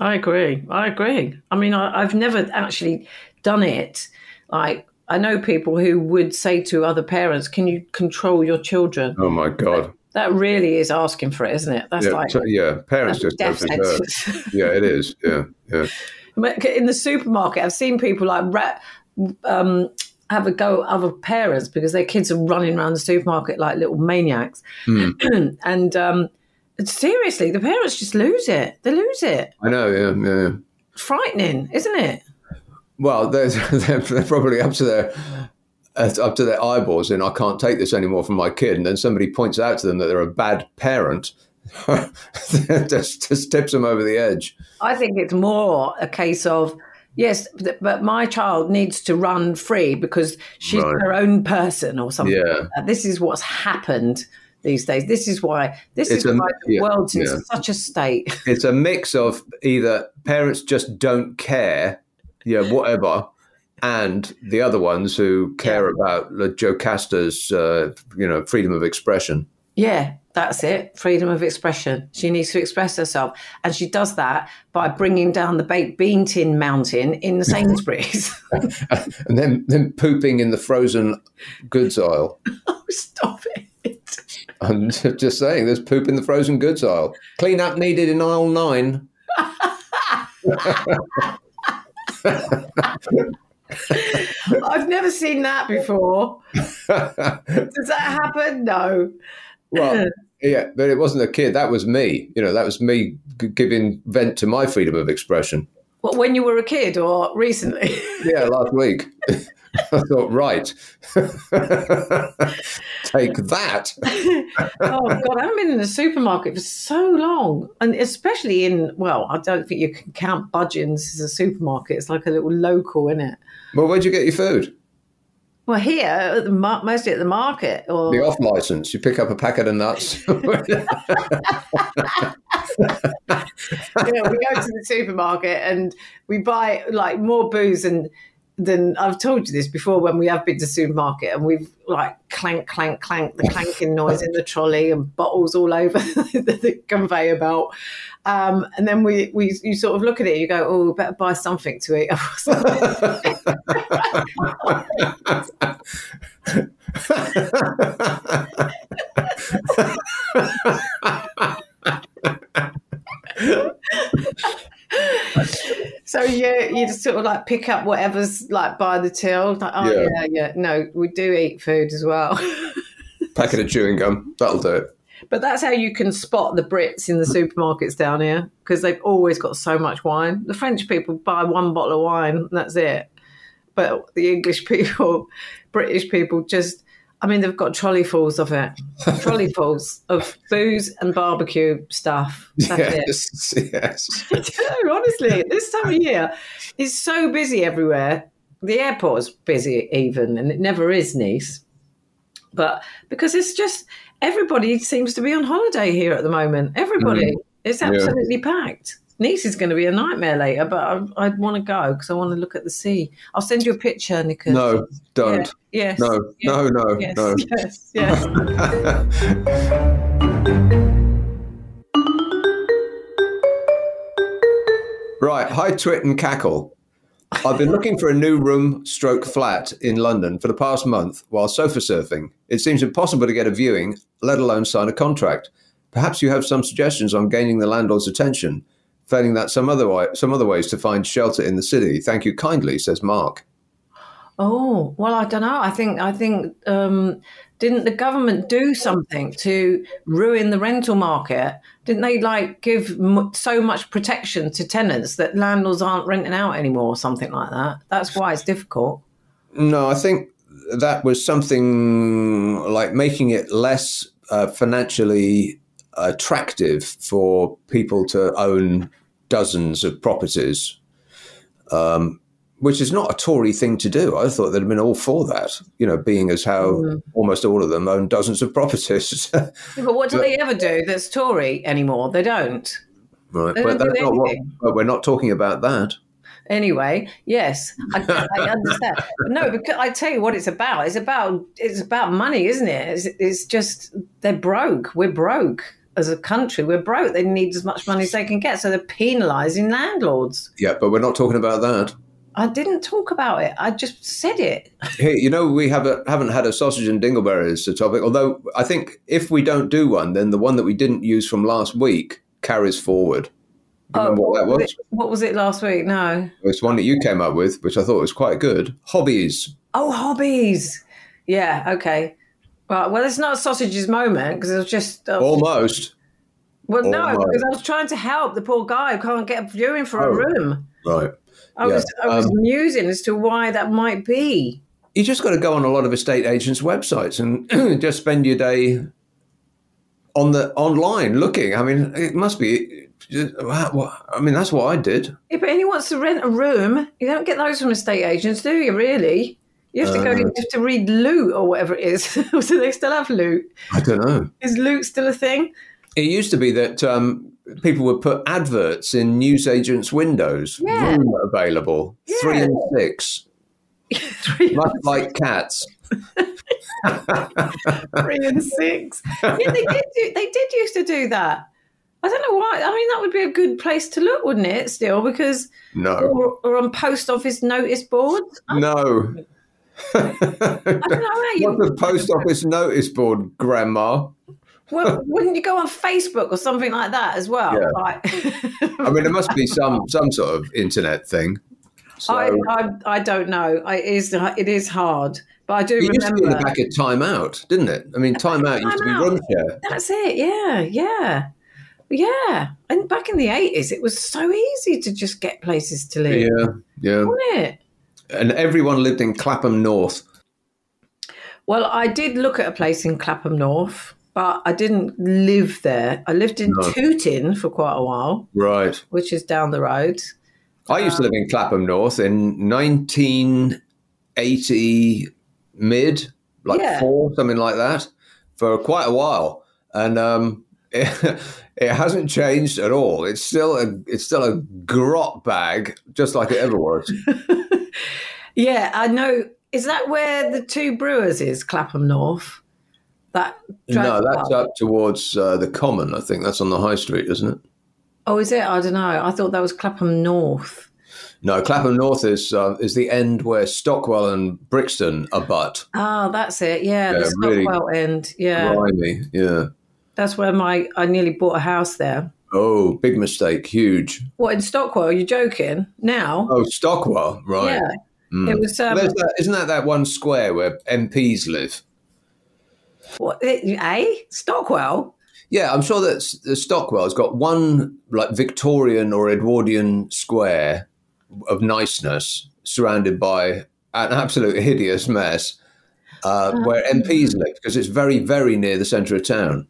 I agree. I agree. I mean, I, have never actually done it. Like, I know people who would say to other parents, Can you control your children? Oh, my God. That really is asking for it, isn't it? That's yeah, like, yeah, parents just Yeah, it is. Yeah, yeah in the supermarket, I've seen people like um, have a go at other parents because their kids are running around the supermarket like little maniacs. Mm. and um, seriously, the parents just lose it. They lose it. I know, yeah, yeah. Frightening, isn't it? Well, they're, they're, probably up to their uh, up to their eyeballs and I can't take this anymore from my kid. And then somebody points out to them that they're a bad parent just, just tips them over the edge. I think it's more a case of yes, but my child needs to run free because she's right. her own person or something. Yeah. Like this is what's happened these days. This is why this it's is a, why the yeah, world's in such a state. It's a mix of either parents just don't care, yeah, whatever, and the other ones who care yeah. about Jocasta's, uh, you know, freedom of expression. Yeah, that's it. Freedom of expression. She needs to express herself. And she does that by bringing down the baked bean tin mountain in the Sainsbury's. and then, then pooping in the frozen goods aisle. oh, stop it. I'm just saying, there's poop in the frozen goods aisle. Clean up needed in aisle nine. I've never seen that before. Does that happen? No. Well, yeah, but it wasn't a kid. That was me. You know, that was me giving vent to my freedom of expression. What, when you were a kid or recently? yeah, last week. I thought, right, take that. oh God, I haven't been in a supermarket for so long, and especially in well, I don't think you can count Budgens as a supermarket. It's like a little local, isn't it? Well, where'd you get your food? Well, here, mostly at the market. Or... The off license, you pick up a packet of nuts. yeah, we go to the supermarket and we buy like more booze and than I've told you this before when we have been to supermarket and we've like clank, clank, clank, the clanking noise in the trolley and bottles all over the, the conveyor belt. Um, and then we, we, you sort of look at it, you go, oh, better buy something to eat. so you you just sort of like pick up whatever's like by the till. Like, oh yeah. yeah, yeah. No, we do eat food as well. Packet of chewing gum, that'll do it. But that's how you can spot the Brits in the supermarkets down here because they've always got so much wine. The French people buy one bottle of wine, that's it. But the English people, British people, just I mean, they've got trolleyfuls of it, trolleyfuls of booze and barbecue stuff. That's yes, it. yes. honestly, this time of year is so busy everywhere. The airport's busy even, and it never is Nice. But because it's just everybody seems to be on holiday here at the moment. Everybody, mm. it's absolutely yeah. packed. Nice is going to be a nightmare later, but I, I want to go because I want to look at the sea. I'll send you a picture, Nicholas. No, don't. Yeah. Yes. No, yes. no, no, yes. no. Yes, yes. right. Hi, Twit and Cackle. I've been looking for a new room stroke flat in London for the past month while sofa surfing. It seems impossible to get a viewing, let alone sign a contract. Perhaps you have some suggestions on gaining the landlord's attention. Failing that, some other way, some other ways to find shelter in the city. Thank you kindly, says Mark. Oh well, I don't know. I think I think um, didn't the government do something to ruin the rental market? Didn't they like give so much protection to tenants that landlords aren't renting out anymore, or something like that? That's why it's difficult. No, I think that was something like making it less uh, financially attractive for people to own dozens of properties. Um, which is not a Tory thing to do. I thought they'd have been all for that, you know, being as how mm. almost all of them own dozens of properties. yeah, but what do but, they ever do that's Tory anymore? They don't. Right, they but don't that's not what, but we're not talking about that. Anyway, yes, I, I understand. no, because I tell you what it's about. It's about it's about money, isn't it? It's, it's just they're broke. We're broke as a country. We're broke. They need as much money as they can get, so they're penalising landlords. Yeah, but we're not talking about that. I didn't talk about it. I just said it. Hey, you know, we have a, haven't had a sausage and dingleberries topic. Although I think if we don't do one, then the one that we didn't use from last week carries forward. Oh, remember what, what that was? was what was it last week? No, it's one that you came up with, which I thought was quite good. Hobbies. Oh, hobbies. Yeah. Okay. Well, well, it's not a sausages moment because it was just uh, almost. Well, almost. no, because I was trying to help the poor guy who can't get a viewing for oh, a room. Right. I yeah. was I was um, musing as to why that might be. You just got to go on a lot of estate agents' websites and just spend your day on the online looking. I mean, it must be. I mean, that's what I did. Yeah, but anyone wants to rent a room. You don't get those from estate agents, do you? Really? You have to go. Uh, you have to read Loot or whatever it is. do they still have Loot? I don't know. Is Loot still a thing? It used to be that um, people would put adverts in newsagents' windows. Yeah. Room available. Yeah. Three and six. Three Much and like six. cats. Three and six. Yeah, they did. Do, they did used to do that. I don't know why. I mean, that would be a good place to look, wouldn't it? Still, because no, or, or on post office notice boards. No. I don't know how you. What's the post office notice board, Grandma? Well, wouldn't you go on Facebook or something like that as well? Yeah. Like, I mean, there must be some some sort of internet thing. So. I, I, I don't know. I, it is it is hard, but I do it remember. Used to be in the back of Time Out, didn't it? I mean, Time Out used to be room share. That's it. Yeah, yeah, yeah. And back in the eighties, it was so easy to just get places to live. Yeah, yeah. Wasn't it? And everyone lived in Clapham North. Well, I did look at a place in Clapham North but I didn't live there. I lived in no. Tooting for quite a while. Right. Which is down the road. I used um, to live in Clapham North in 1980 mid, like yeah. four, something like that, for quite a while. And um, it, it, hasn't changed at all. It's still a it's still a grot bag, just like it ever was. yeah, I know. Is that where the two brewers is, Clapham North? That no, that's up, up towards uh, the Common. I think that's on the High Street, isn't it? Oh, is it? I don't know. I thought that was Clapham North. No, Clapham North is uh, is the end where Stockwell and Brixton abut. Oh, that's it. Yeah, yeah the Stockwell really end. Yeah, grimy. Yeah, that's where my I nearly bought a house there. Oh, big mistake, huge. What in Stockwell? You're joking now? Oh, Stockwell, right? Yeah, mm. it was. Um, that, isn't that that one square where MPs live? What, eh? Stockwell? Yeah, I'm sure that Stockwell's got one like Victorian or Edwardian square of niceness surrounded by an absolute hideous mess uh, uh, where MPs live because it's very, very near the centre of town.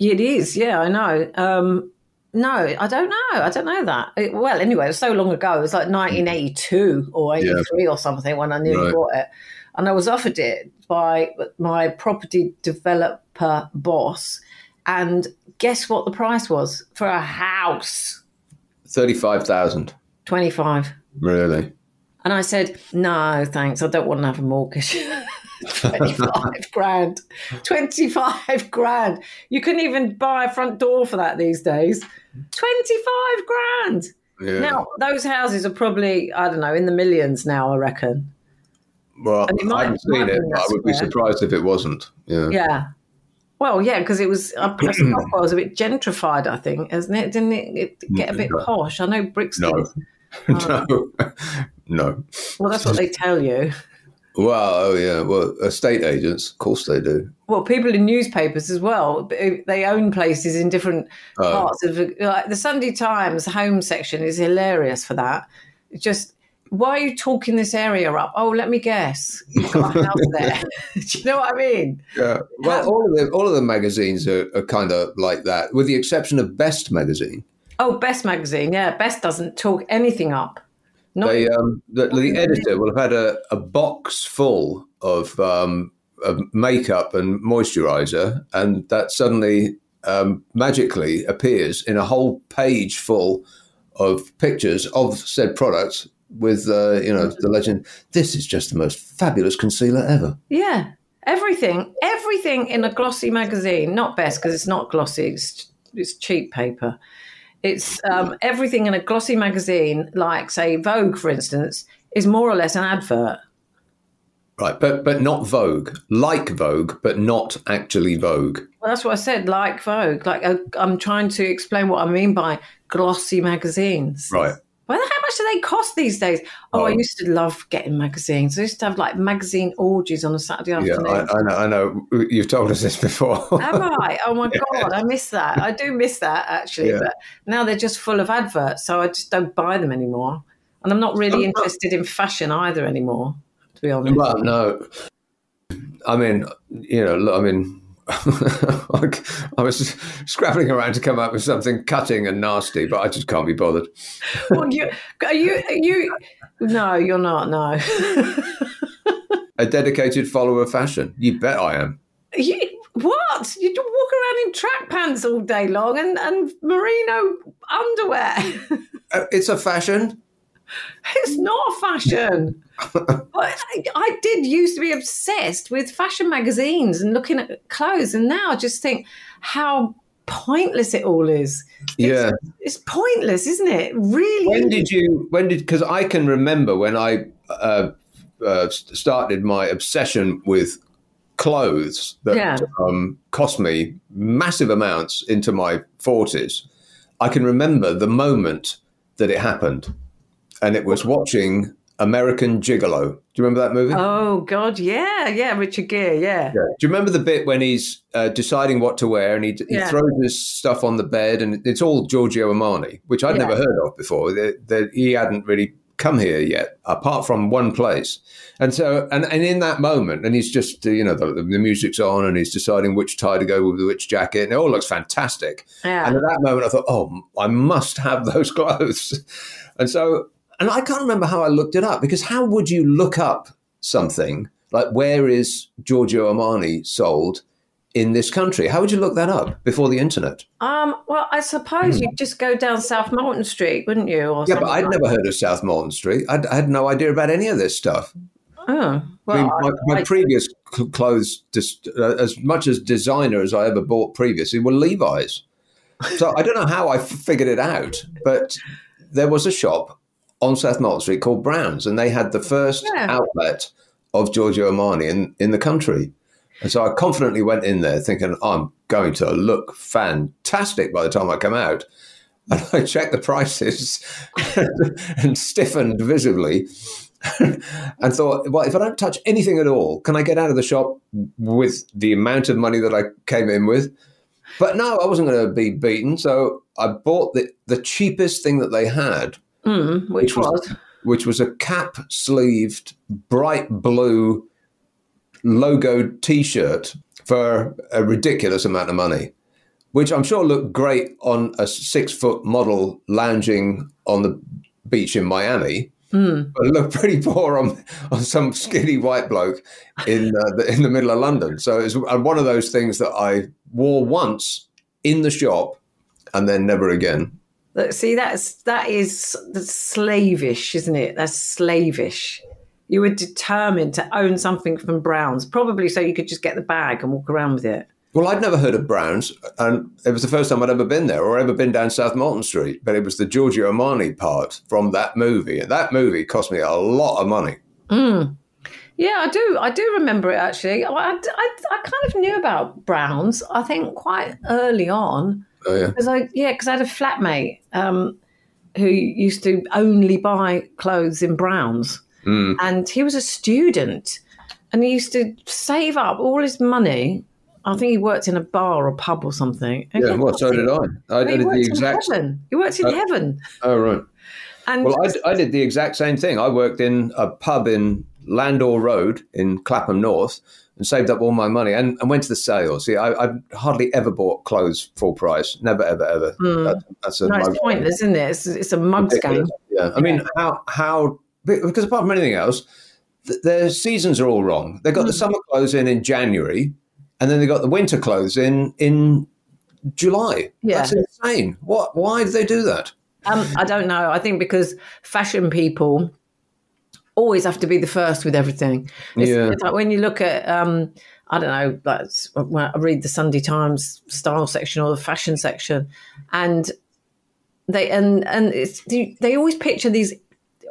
It is, yeah, I know. Um, no, I don't know. I don't know that. It, well, anyway, it was so long ago. It was like 1982 or 83 yeah. or something when I nearly right. bought it and I was offered it by my property developer boss. And guess what the price was for a house? Thirty-five thousand. Twenty-five. Really? And I said, no, thanks. I don't want to have a mortgage. 25 grand. 25 grand. You couldn't even buy a front door for that these days. 25 grand. Yeah. Now, those houses are probably, I don't know, in the millions now, I reckon. Well, I haven't seen it, but I would be surprised if it wasn't. Yeah. Yeah. Well, yeah, because it was uh, Preston Stockwell was a bit gentrified, I think, isn't it? Didn't it, it get a bit No. posh? I know Brixton. No. Oh. no, no. Well, that's what they tell you. Well, oh yeah. Well, estate agents, of course they do. Well, people in newspapers as well. They own places in different Oh. parts of like the Sunday Times home section is hilarious for that. It's just why are you talking this area up? Oh, let me guess. You've got a house there. Do you know what I mean? Yeah. Well, all of the all of the magazines are, are kind of like that, with the exception of Best magazine. Oh, Best magazine. Yeah, Best doesn't talk anything up. Not They, um, the, the editor will have had a, a box full of, um, of makeup and moisturizer, and that suddenly um, magically appears in a whole page full of pictures of said products with, uh, you know, the legend. This is just the most fabulous concealer ever. Yeah, everything, everything in a glossy magazine. Not best because it's not glossy. It's, it's cheap paper. It's um, everything in a glossy magazine, like say Vogue, for instance, is more or less an advert. Right, but but not Vogue, like Vogue, but not actually Vogue. Well, that's what I said. Like Vogue, like uh, I'm trying to explain what I mean by glossy magazines. Right. Well, how much do they cost these days? Oh, I Oh. used to love getting magazines. I used to have like magazine orgies on a Saturday Yeah, afternoon. I, I know. I know. You've told us this before. Am I? Oh my god, I miss that. I do miss that actually. Yeah. But now they're just full of adverts, so I just don't buy them anymore. And I'm not really Oh. interested in fashion either anymore, to be honest. well, no. I mean, you know, I mean, I was scrabbling around to come up with something cutting and nasty, but I just can't be bothered. Well, you, are you? Are you? No, you're not. No. A dedicated follower of fashion. You bet I am. you, what? You walk around in track pants all day long and, and merino underwear. Uh, It's a fashion. It's not fashion. But I, I did used to be obsessed with fashion magazines and looking at clothes, and now I just think how pointless it all is. Yeah. It's pointless, isn't it? Really? When did you? When did? Because I can remember when I uh, uh, started my obsession with clothes that Yeah. um, cost me massive amounts into my forties. I can remember the moment that it happened, and it was watching American Gigolo. Do you remember that movie? Oh God, yeah, yeah, Richard Gere, yeah. Yeah. Do you remember the bit when he's uh, deciding what to wear and he, he Yeah. throws his stuff on the bed and it's all Giorgio Armani, which I'd Yeah. never heard of before. That he hadn't really come here yet, apart from one place. And so, and, and in that moment, and he's just, uh, you know, the, the music's on and he's deciding which tie to go with which jacket, and it all looks fantastic. Yeah. And at that moment, I thought, oh, I must have those clothes. And so, and I can't remember how I looked it up because how would you look up something like where is Giorgio Armani sold in this country? How would you look that up before the internet? Um, well, I suppose you'd just go down South Moulton Street, wouldn't you? Or Hmm. Yeah, but I'd like- never heard of South Moulton Street. I'd, I had no idea about any of this stuff. Oh, well, I mean, my, my I- previous cl- clothes, just, uh, as much as designer as I ever bought previously, were Levi's. So I don't know how I f- figured it out, but there was a shop on South Moulton Street called Brown's, and they had the first Yeah. outlet of Giorgio Armani in, in the country. And so I confidently went in there thinking, I'm going to look fantastic by the time I come out. And I checked the prices and stiffened visibly and thought, well, if I don't touch anything at all, can I get out of the shop with the amount of money that I came in with? But no, I wasn't going to be beaten. So I bought the, the cheapest thing that they had, Mm, which which was- was? which was a cap sleeved, bright blue logoed t shirt for a ridiculous amount of money, which I'm sure looked great on a six foot model lounging on the beach in Miami. Mm. But it looked pretty poor on, on some skinny white bloke in uh, the, in the middle of London. So it was one of those things that I wore once in the shop and then never again. Look, See, that's that is that's slavish, isn't it? That's slavish. You were determined to own something from Browns, probably so you could just get the bag and walk around with it. Well, I'd never heard of Browns, and it was the first time I'd ever been there or ever been down South Moulton Street. But it was the Giorgio Armani part from that movie, and that movie cost me a lot of money. Mm. Yeah, I do. I do remember it actually. I, I, I kind of knew about Browns. I think quite early on. Oh yeah. Because I yeah, because I had a flatmate um, who used to only buy clothes in Browns, Mm. and he was a student, and he used to save up all his money. I think he worked in a bar or pub or something. And Yeah. Well, so did I. I he did worked the in exact. heaven. He worked in Uh, heaven, Oh right. and Well, I, I did the exact same thing. I worked in a pub in Landor Road in Clapham North and saved up all my money and, and went to the sales. See, I, I've hardly ever bought clothes full price. Never, ever, ever. That, that's a Hmm. my- pointless, isn't it? It's, it's a mugs game. Yeah, I mean, how how because apart from anything else, th- their seasons are all wrong. They Hmm. got the summer clothes in in January, and then they got the winter clothes in in July. Yeah. That's insane. What? Why do they do that? Um, I don't know. I think because fashion people always have to be the first with everything. It's, Yeah. it's like when you look at, um, I don't know, like when I read the Sunday Times style section or the fashion section, and they and and it's they, always picture these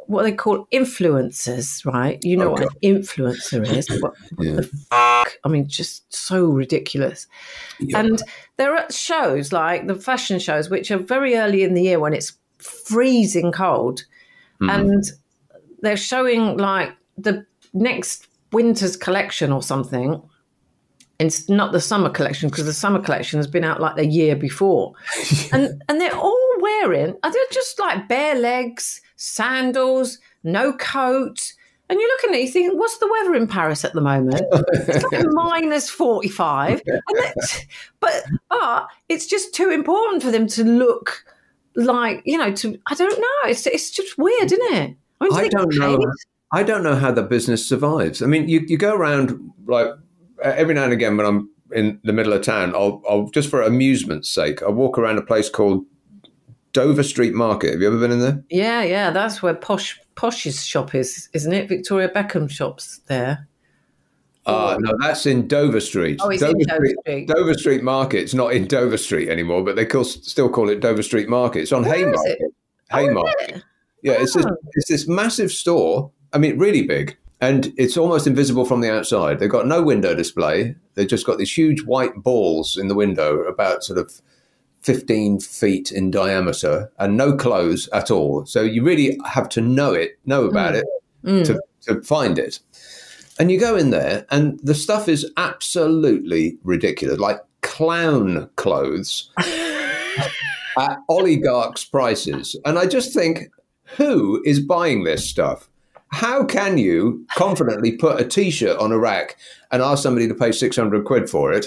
what they call influencers, right? You know what an influencer is. What, what Yeah. the fuck? I mean, just so ridiculous. Yeah. And there are shows like the fashion shows, which are very early in the year when it's freezing cold, Mm-hmm. and they're showing like the next winter's collection or something. It's not the summer collection because the summer collection has been out like the year before, and and they're all wearing. Are they just like bare legs, sandals, no coat? And you're looking at it, you think, what's the weather in Paris at the moment? It's like minus 45. But, but it's just too important for them to look like, you know, to, I don't know. It's, it's just weird, isn't it? I, I don't know. I don't know how the business survives. I mean, you, you go around like every now and again when I'm in the middle of town, I'll, I'll just for amusement's sake, I'll walk around a place called Dover Street Market. Have you ever been in there? Yeah, yeah, that's where Posh Posh's shop is, isn't it? Victoria Beckham shop's there. Uh, no, that's in Dover Street. Oh, it's in Dover Street. Dover Street Market's not in Dover Street anymore, but they call, still call it Dover Street Market. It's on Where Haymarket. it? Haymarket. Oh, is it? Yeah, it's this, Oh. it's this massive store. I mean, really big, and it's almost invisible from the outside. They've got no window display. They've just got these huge white balls in the window, about sort of fifteen feet in diameter, and no clothes at all. So you really have to know it, know about it, Mm. to, to find it. And you go in there, and the stuff is absolutely ridiculous, like clown clothes at oligarchs' prices. And I just think, who is buying this stuff? How can you confidently put a T-shirt on a rack and ask somebody to pay six hundred quid for it,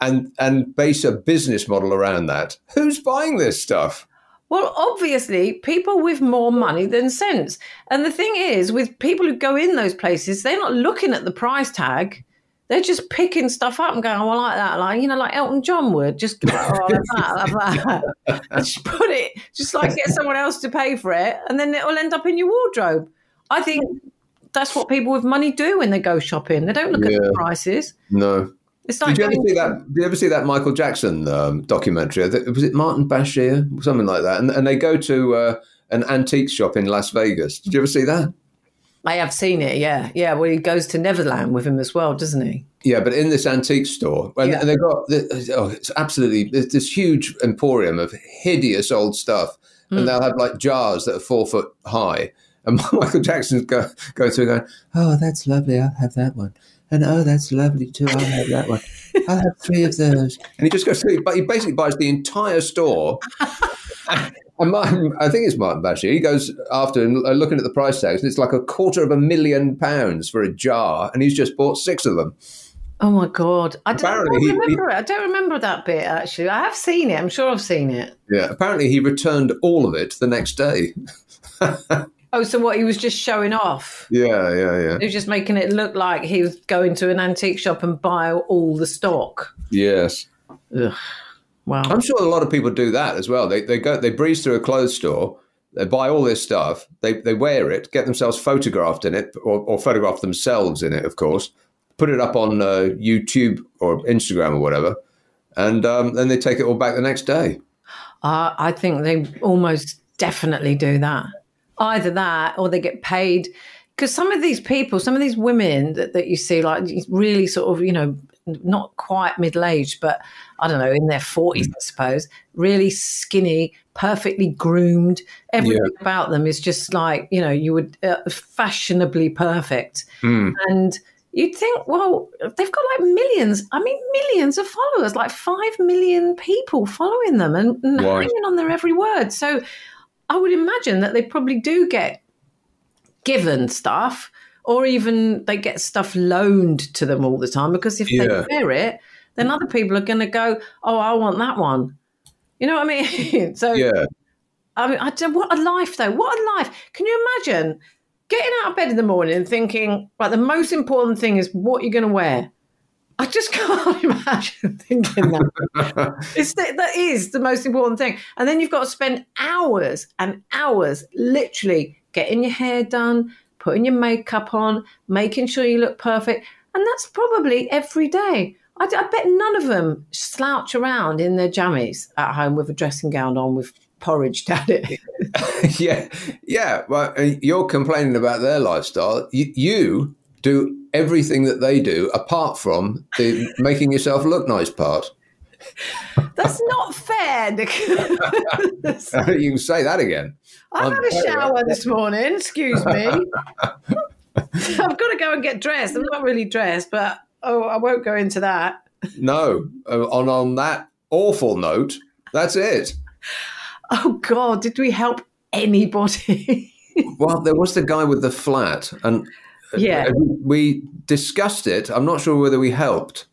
and and base a business model around that? Who's buying this stuff? Well, obviously, people with more money than sense. And the thing is, with people who go in those places, they're not looking at the price tag. They're just picking stuff up and going, oh, I like that. Like, you know, like Elton John would just go, oh, that, love that. Just put it, just like get someone else to pay for it. And then it will end up in your wardrobe. I think that's what people with money do when they go shopping. They don't look at the prices. No. It's like Did you ever see that? Did you ever see that Michael Jackson um, documentary? Was it Martin Bashir, something like that? And, and they go to uh, an antique shop in Las Vegas. Did you ever see that? I have seen it, yeah. Yeah, well, he goes to Neverland with him as well, doesn't he? Yeah, but in this antique store, and, Yeah. and they've got this, oh, it's absolutely this huge emporium of hideous old stuff, and hmm. they'll have like jars that are four foot high, and Michael Jackson's go go through going, oh, that's lovely, I'll have that one, and oh, that's lovely too, I'll have that one, I'll have three of those, and he just goes through, but he basically buys the entire store. And Martin, I think it's Martin Bashir. He goes after and uh, looking at the price tags, and it's like a quarter of a million pounds for a jar, and he's just bought six of them. Oh my god! I don't, Apparently I he- don't remember it. I don't remember that bit actually. I have seen it. I'm sure I've seen it. Yeah, apparently he returned all of it the next day. Oh, so what? He was just showing off. Yeah, yeah, yeah. He was just making it look like he was going to an antique shop and buy all the stock. Yes. Ugh. Wow. I'm sure a lot of people do that as well. They they go they breeze through a clothes store, they buy all this stuff, they they wear it, get themselves photographed in it, or, or photograph themselves in it, of course, put it up on uh, YouTube or Instagram or whatever, and um, then they take it all back the next day. Uh, I think they almost definitely do that. Either that, or they get paid because some of these people, some of these women that, that you see, like really sort of, you know, not quite middle aged, but I don't know, in their 40s, I suppose, really skinny, perfectly groomed. Everything Yeah. about them is just like, you know, you would uh, fashionably perfect. Mm. And you'd think, well, they've got like millions, I mean, millions of followers, like five million people following them and, and hanging on their every word. So I would imagine that they probably do get given stuff or even they get stuff loaned to them all the time because if Yeah. they wear it, then other people are going to go, oh, I want that one. You know what I mean? so Yeah. I mean, I don't, what a life though. What a life. Can you imagine getting out of bed in the morning and thinking, right, the most important thing is what you're going to wear? I just can't imagine thinking that. it's the, that is the most important thing. And then you've got to spend hours and hours literally getting your hair done, putting your makeup on, making sure you look perfect. And that's probably every day. I, I bet none of them slouch around in their jammies at home with a dressing gown on with porridge down it. yeah, yeah. Well, uh, you're complaining about their lifestyle. You, you do everything that they do, apart from the making yourself look nice part. That's not fair, Nick. you can say that again. I've I'm had a shower this morning. Excuse me. I've got to go and get dressed. I'm not really dressed, but oh, I won't go into that. No. Uh, on on that awful note, that's it. Oh God, did we help anybody? Well, there was the guy with the flat, and uh, Yeah. we discussed it. I'm not sure whether we helped.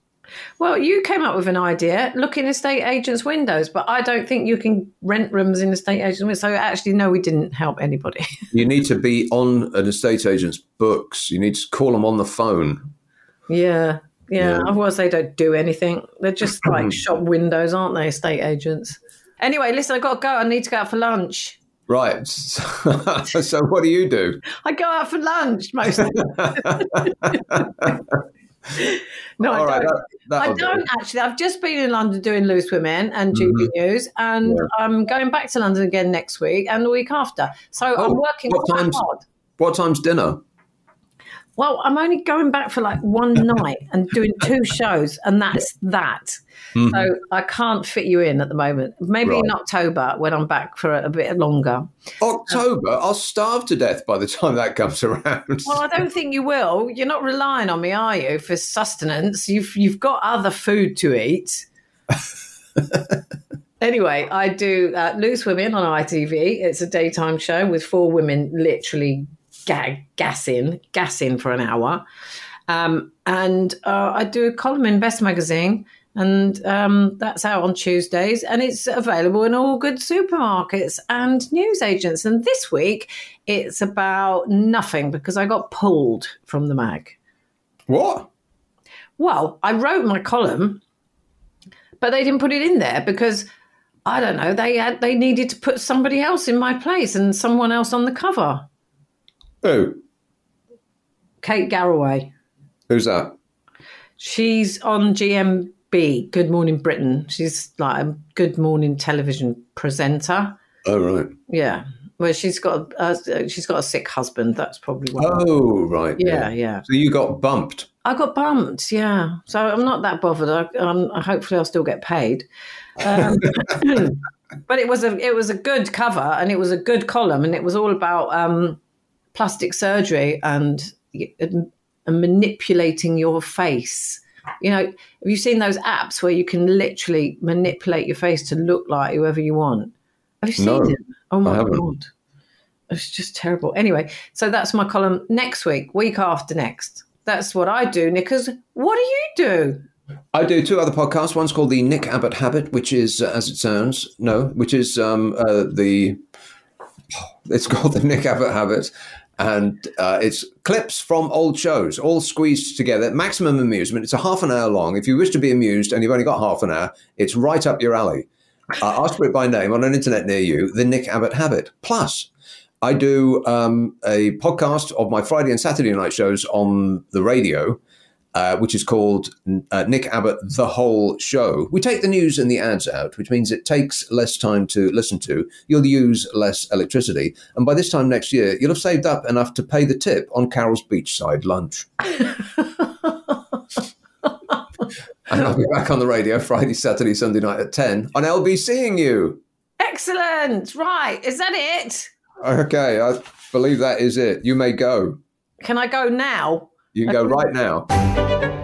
Well, you came up with an idea. Look in estate agents' windows, but I don't think you can rent rooms in estate agents' windows. So actually, no, we didn't help anybody. You need to be on an estate agent's books. You need to call them on the phone. yeah, yeah. Yeah. Otherwise, they don't do anything. They're just like shop windows, aren't they? Estate agents. Anyway, listen, I've got to go. I need to go out for lunch. Right. so, what do you do? I go out for lunch most of No, All I right. don't. That, I don't actually. I've just been in London doing Loose Women and GB News, and Mm-hmm. Yeah. I'm going back to London again next week and the week after. So Oh, I'm working what quite times? hard. What time's dinner? Well, I'm only going back for like one night and doing two shows, and that's that. Mhm. So I can't fit you in at the moment. Maybe in October when I'm back for a, a bit longer. October. I'll starve to death by the time that comes around. Well, I don't think you will. You're not relying on me, are you, for sustenance? You've you've got other food to eat. anyway, I do uh, Loose Women on ITV. It's a daytime show with four women literally ga- gassing, gassing for an hour. Um, and uh, I do a column in Best Magazine, and um, that's out on Tuesdays, and it's available in all good supermarkets and newsagents. And this week, it's about nothing because I got pulled from the mag. what? Well, I wrote my column, but they didn't put it in there because I don't know. They had they needed to put somebody else in my place and someone else on the cover. Who? Kate Garraway. Who's that? She's on GMB, Good Morning Britain. She's like a Good Morning television presenter. Oh right. Yeah, well, she's got uh, she's got a sick husband. That's probably why. Oh right. yeah, yeah. So you got bumped. I got bumped. Yeah, so I'm not that bothered. I, um, hopefully, I'll still get paid. Um, but it was a it was a good cover and it was a good column and it was all about um, plastic surgery and, and manipulating your face. You know, have you seen those apps where you can literally manipulate your face to look like whoever you want? Have you seen No, it? Oh my god, it's just terrible. Anyway, so that's my column next week, week after next. That's what I do, Nickers. What do you do? I do two other podcasts. One's called the Nick Abbot Habit, which is, uh, as it sounds, no, which is um, uh, the. It's called the Nick Abbot Habit, and uh, it's clips from old shows, all squeezed together. Maximum amusement. It's a half an hour long. If you wish to be amused and you've only got half an hour, it's right up your alley. Uh, ask for it by name on an internet near you. The Nick Abbot Habit. Plus, I do um, a podcast of my Friday and Saturday night shows on the radio. Uh, which is called uh, Nick Abbot The Whole Show. We take the news and the ads out, which means it takes less time to listen to. You'll use less electricity. And by this time next year, you'll have saved up enough to pay the tip on Carol's beachside lunch. and I'll be back on the radio Friday, Saturday, Sunday night at 10 on LB Seeing You. Excellent. Right. Is that it? Okay. I believe that is it. You may go. Can I go now? You can go right now.